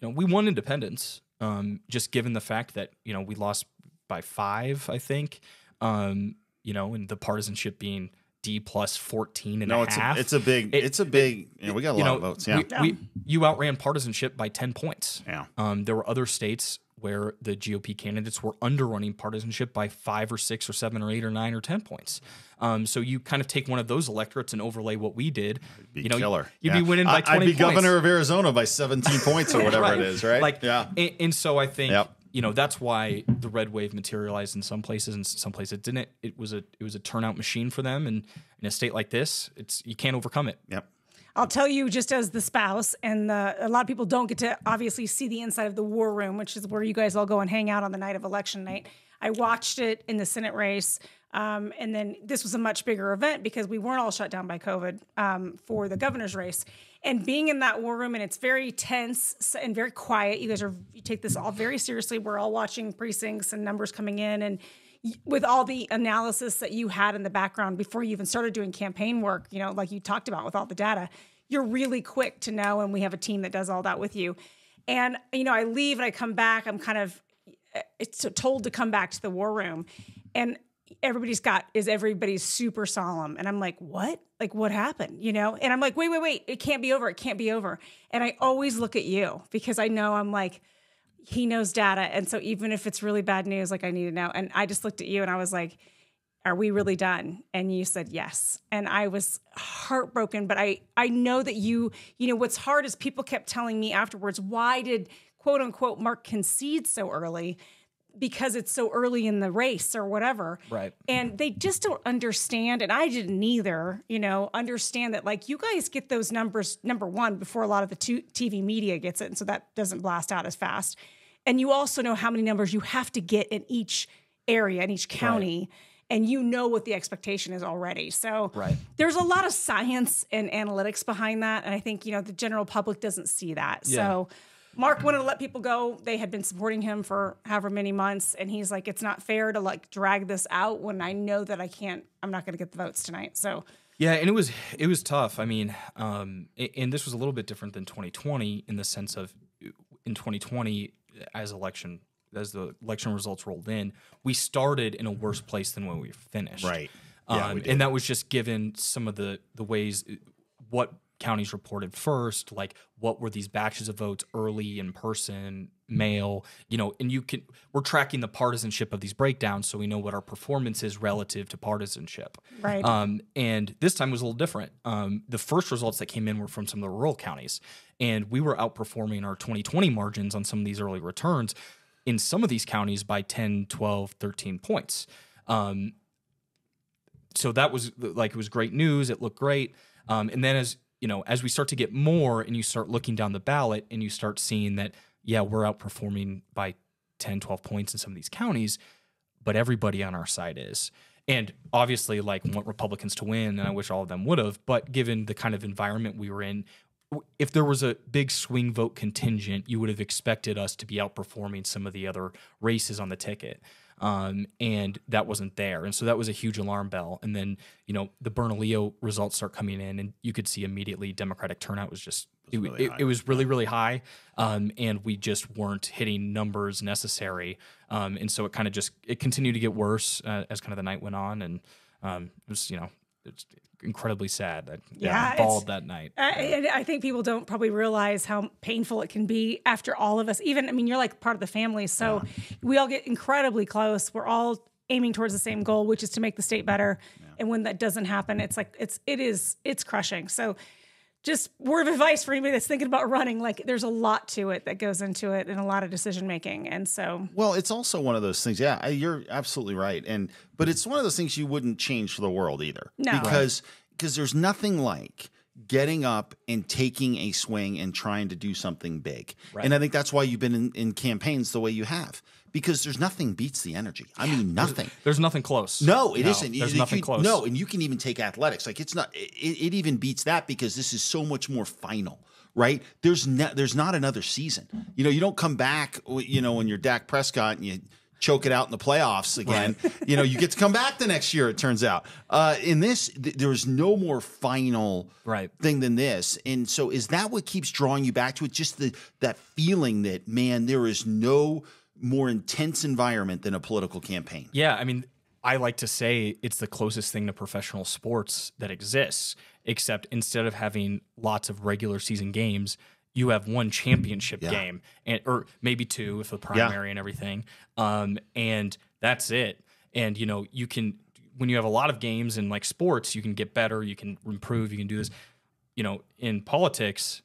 you know, we won independents, um, just given the fact that you know we lost by five, I think. Um, you know, and the partisanship being D plus 14 and No, a it's half. a, it's a big It- it's a big. You know, we got a lot know, of votes. Yeah, we, we, you outran partisanship by 10 points. Yeah. Um, there were other states where the GOP candidates were underrunning partisanship by five or six or seven or eight or nine or 10 points. Um, so you kind of take one of those electorates and overlay what we did. be you know, killer. You'd Yeah. be winning by I- 20 I'd be points. governor of Arizona by 17 points or *laughs* whatever it is, right? Like, yeah. And, and so I think Yep. You know that's why the red wave materialized in some places and some places it didn't. It was a it was a turnout machine for them, and in a state like this, it's you can't overcome it. Yep. I'll tell you, just as the spouse, and the, a lot of people don't get to obviously see the inside of the war room, which is where you guys all go and hang out on the night of election night. I watched it in the Senate race. Um, and then this was a much bigger event because we weren't all shut down by COVID um, for the governor's race. And being in that war room, and it's very tense and very quiet. You guys are, you take this all very seriously. We're all watching precincts and numbers coming in. And with all the analysis that you had in the background before you even started doing campaign work, you know, like you talked about with all the data, you're really quick to know. And we have a team that does all that with you. And, you know, I leave and I come back, I'm kind of eh, it's told to come back to the war room. And everybody's got is everybody's super solemn. And I'm like, what? Like what happened? You know? And I'm like, wait, wait, wait, it can't be over. It can't be over. And I always look at you because I know I'm like, he knows data. And so even if it's really bad news, like I need to know. And I just looked at you and I was like, are we really done? And you said yes. And I was heartbroken, but I I know that you, you know, what's hard is people kept telling me afterwards, why did quote unquote Mark concede so early? Because it's so early in the race or whatever. Right. And they just don't understand, and I didn't either, you know, understand that like you guys get those numbers, number one, before a lot of the TV media gets it. And so that doesn't blast out as fast. And you also know how many numbers you have to get in each area, in each county. And you know what the expectation is already. So Right. there's a lot of science and analytics behind that. And I think, you know, the general public doesn't see that. Yeah. So Mark wanted to let people go. They had been supporting him for however many months. And he's like, it's not fair to like drag this out when I know that I can't, I'm not going to get the votes tonight. So Yeah, and it was it was tough. I mean, um, and this was a little bit different than 2020 in the sense of in 2020 as election as the election results rolled in, we started in a worse place than when we finished. Right. Yeah, Um, we and that was just given some of the the ways what counties reported first, like what were these batches of votes early in person, mail, you know, and you can we're tracking the partisanship of these breakdowns so we know what our performance is relative to partisanship. Right. Um, and this time was a little different. Um, the first results that came in were from some of the rural counties, and we were outperforming our 2020 margins on some of these early returns in some of these counties by 10, 12, 13 points. Um, so that was like it was great news. It looked great. Um, and then as you know, as we start to get more and you start looking down the ballot and you start seeing that, yeah, we're outperforming by 10, 12 points in some of these counties, but everybody on our side is. And obviously, like, want Republicans to win, and I wish all of them would have. But given the kind of environment we were in, if there was a big swing vote contingent, you would have expected us to be outperforming some of the other races on the ticket. Um, and that wasn't there. And so that was a huge alarm bell. And then, you know, the Bernalillo results start coming in, and you could see immediately Democratic turnout was just, it, really it, high. it was really, really high. Um, and we just weren't hitting numbers necessary. Um, and so it kind of just, it continued to get worse uh, as kind of the night went on. And um, it was, you know, it's incredibly sad that Yeah, it's- bawled that night. I, and I think people don't probably realize how painful it can be after all of us. Even, I mean, you're like part of the family. So we all get incredibly close. We're all aiming towards the same goal, which is to make the state better. And when that doesn't happen, it's like, it's, it is, it's crushing. So just word of advice for anybody that's thinking about running, like there's a lot to it that goes into it and a lot of decision making. And so, Well, it's also one of those things. Yeah, I- you're absolutely right. And but it's one of those things you wouldn't change for the world either. No. Because because there's nothing like getting up and taking a swing and trying to do something big. And I think that's why you've been in, in campaigns the way you have. Because there's nothing beats the energy. I mean, nothing. There's nothing close. No, it not There's You- nothing you- close. No, and you can even take athletics. Like it's not. It, it even beats that because this is so much more final, right? There's ne- there's not another season. You know, you don't come back. You know, when you're Dak Prescott and you choke it out in the playoffs again. you know, you get to come back the next year. It turns out. Uh, in this, th- there is no more final Right. thing than this. And so, is that what keeps drawing you back to it? Just the that feeling that man, there is no more intense environment than a political campaign. Yeah, I mean, I like to say it's the closest thing to professional sports that exists, except instead of having lots of regular season games, you have one championship Yeah. game, and or maybe two if the primary and everything, um, and that's it. And you know, you can when you have a lot of games in like sports, you can get better, you can improve, you can do this. You know, in politics,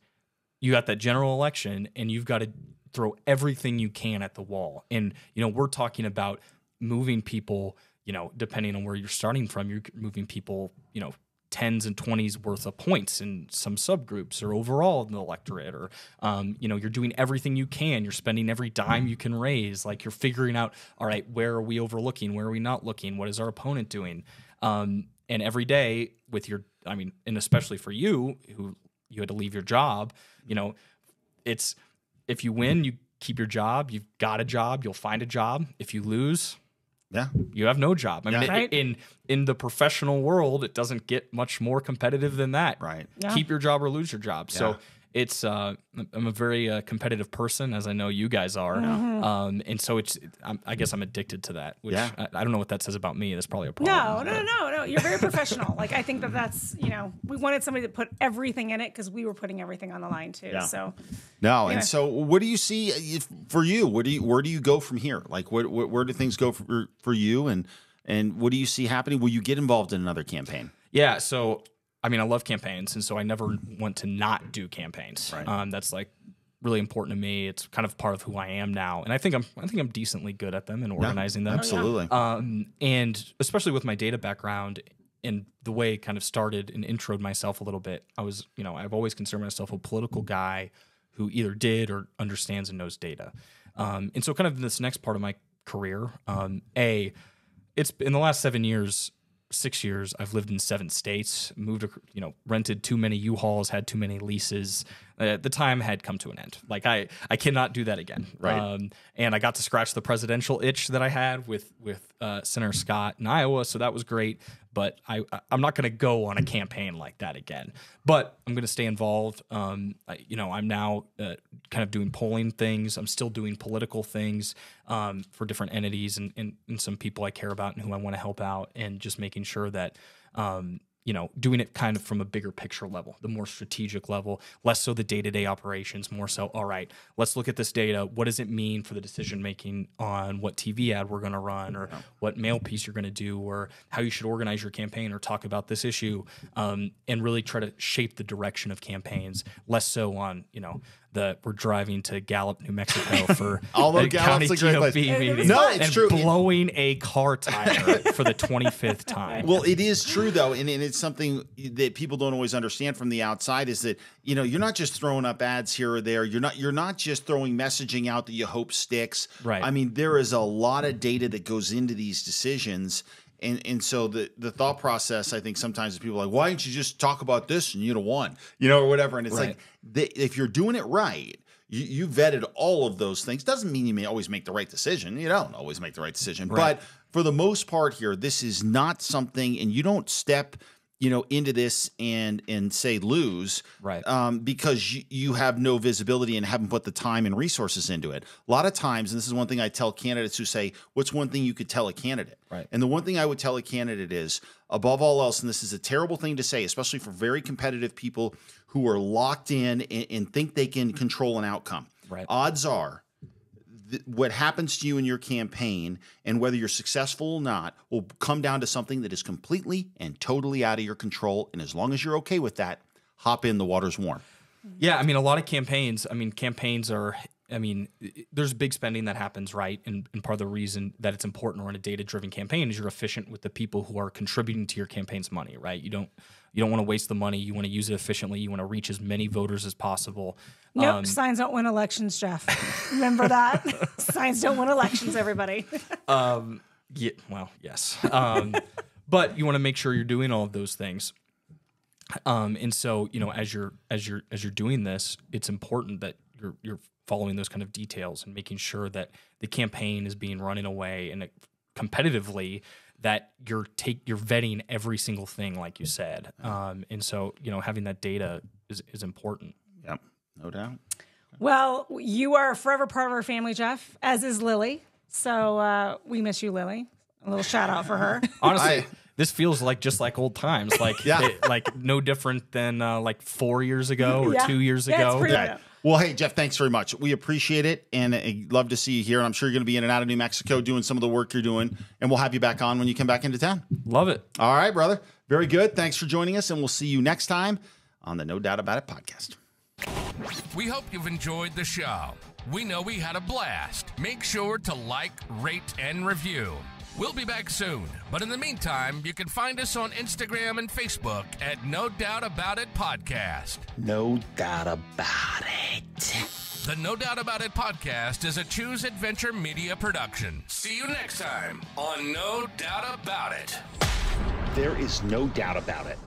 you got that general election and you've got to throw everything you can at the wall. And, you know, we're talking about moving people, you know, depending on where you're starting from, you're moving people, you know, tens and 20s worth of points in some subgroups or overall in the electorate or um, you know you're doing everything you can. You're spending every dime you can raise. Like you're figuring out all right where are we overlooking? Where are we not looking? What is our opponent doing? Um, and every day with your i mean and especially for you who you had to leave your job you know it's if you win you keep your job you've got a job you'll find a job if you lose Yeah. you have no job. I mean, Yeah. i- Right. in in the professional world, it doesn't get much more competitive than that. Right. Yeah. Keep your job or lose your job. Yeah. So it's uh, I'm a very uh, competitive person, as I know you guys are, um, and so it's I'm, I guess I'm addicted to that. Which Yeah. I, I don't know what that says about me. That's probably a No, problem. no, no, no, no. You're very professional. like I think that that's you know we wanted somebody to put everything in it because we were putting everything on the line too. Yeah. So No, Yeah. and so what do you see if, for you? What do you where do you go from here? Like what, what where do things go for for you and and what do you see happening? Will you get involved in another campaign? Yeah. So, I mean, I love campaigns, and so I never want to not do campaigns. Right. Um, that's like really important to me. It's kind of part of who I am now, and I think I'm I think I'm decently good at them and organizing them. Absolutely. Um, and especially with my data background and the way it kind of started and introed myself a little bit, I was, you know, I've always considered myself a political guy who either did or understands and knows data. Um, and so, kind of in this next part of my career, um, a, it's in the last seven years, six years, I've lived in seven states, moved, you know, rented too many U-Hauls, had too many leases. Uh, the time had come to an end. Like I, I cannot do that again. Right. Um, and I got to scratch the presidential itch that I had with with uh, Senator Scott in Iowa, so that was great. But I, I'm not going to go on a campaign like that again. But I'm going to stay involved. Um, I, you know, I'm now uh, kind of doing polling things. I'm still doing political things um, for different entities and, and, and some people I care about and who I want to help out, and just making sure that. Um, you know, doing it kind of from a bigger picture level, the more strategic level, less so the day to day operations, more so, all right, let's look at this data. What does it mean for the decision making on what TV ad we're going to run or what mail piece you're going to do or how you should organize your campaign or talk about this issue um, and really try to shape the direction of campaigns, less so on, you know, the we're driving to Gallup, New Mexico *laughs* for Although a county a great. GOP It- it was meeting No, it's and true. blowing a car tire *laughs* for the 25th time. Well, it is true though, and, and it's something that people don't always understand from the outside is that you know you're not just throwing up ads here or there. You're not you're not just throwing messaging out that you hope sticks. Right. I mean, there is a lot of data that goes into these decisions. And, and so the, the thought process, I think sometimes people are like, why didn't you just talk about this and you'd have won, you know, or whatever. And it's Right. like, the, if you're doing it right, you, you vetted all of those things. Doesn't mean you may always make the right decision. You don't always make the right decision, Right. but for the most part here, this is not something, and you don't step, you know, into this and and say lose, Right. Um, because you, you have no visibility and haven't put the time and resources into it. A lot of times, and this is one thing I tell candidates who say, "What's one thing you could tell a candidate?" Right. And the one thing I would tell a candidate is, above all else, and this is a terrible thing to say, especially for very competitive people who are locked in and, and think they can control an outcome. Right. Odds are th- what happens to you in your campaign and whether you're successful or not will come down to something that is completely and totally out of your control. And as long as you're okay with that, hop in, the water's warm. Yeah, I mean, a lot of campaigns. I mean, campaigns are I mean, there's big spending that happens, right? And, and part of the reason that it's important to run a data driven campaign is you're efficient with the people who are contributing to your campaign's money, right? You don't you don't want to waste the money. You want to use it efficiently. You want to reach as many voters as possible. Nope, Um, signs don't win elections, Jeff. Remember that? *laughs* signs don't win elections, everybody. Yeah, well, yes. Um, but you want to make sure you're doing all of those things. Um, and so, you know, as you're as you're as you're doing this, it's important that you're you're following those kind of details and making sure that the campaign is being run in a way and it, competitively that you're take you're vetting every single thing, like you said. Um, and so, you know, having that data is is important. Yep, no doubt. well, you are forever part of our family, Jeff, as is Lily. So uh, we miss you, Lily. A little shout out for her. *laughs* Honestly, I- this feels like just like old times, like *laughs* Yeah. it- like no different than uh, like four years ago or Yeah. two years Yeah, it's ago. pretty- Okay. Well, hey, Jeff, thanks very much. We appreciate it and I'd love to see you here. And I'm sure you're going to be in and out of New Mexico doing some of the work you're doing. And we'll have you back on when you come back into town. Love it. All right, brother. Very good. Thanks for joining us. And we'll see you next time on the No Doubt About It podcast. We hope you've enjoyed the show. We know we had a blast. Make sure to like, rate, and review. We'll be back soon, but in the meantime, you can find us on Instagram and Facebook at No Doubt About It Podcast. No doubt about it. The No Doubt About It podcast is a Choose Adventure Media production. See you next time on No Doubt About It. There is no doubt about it.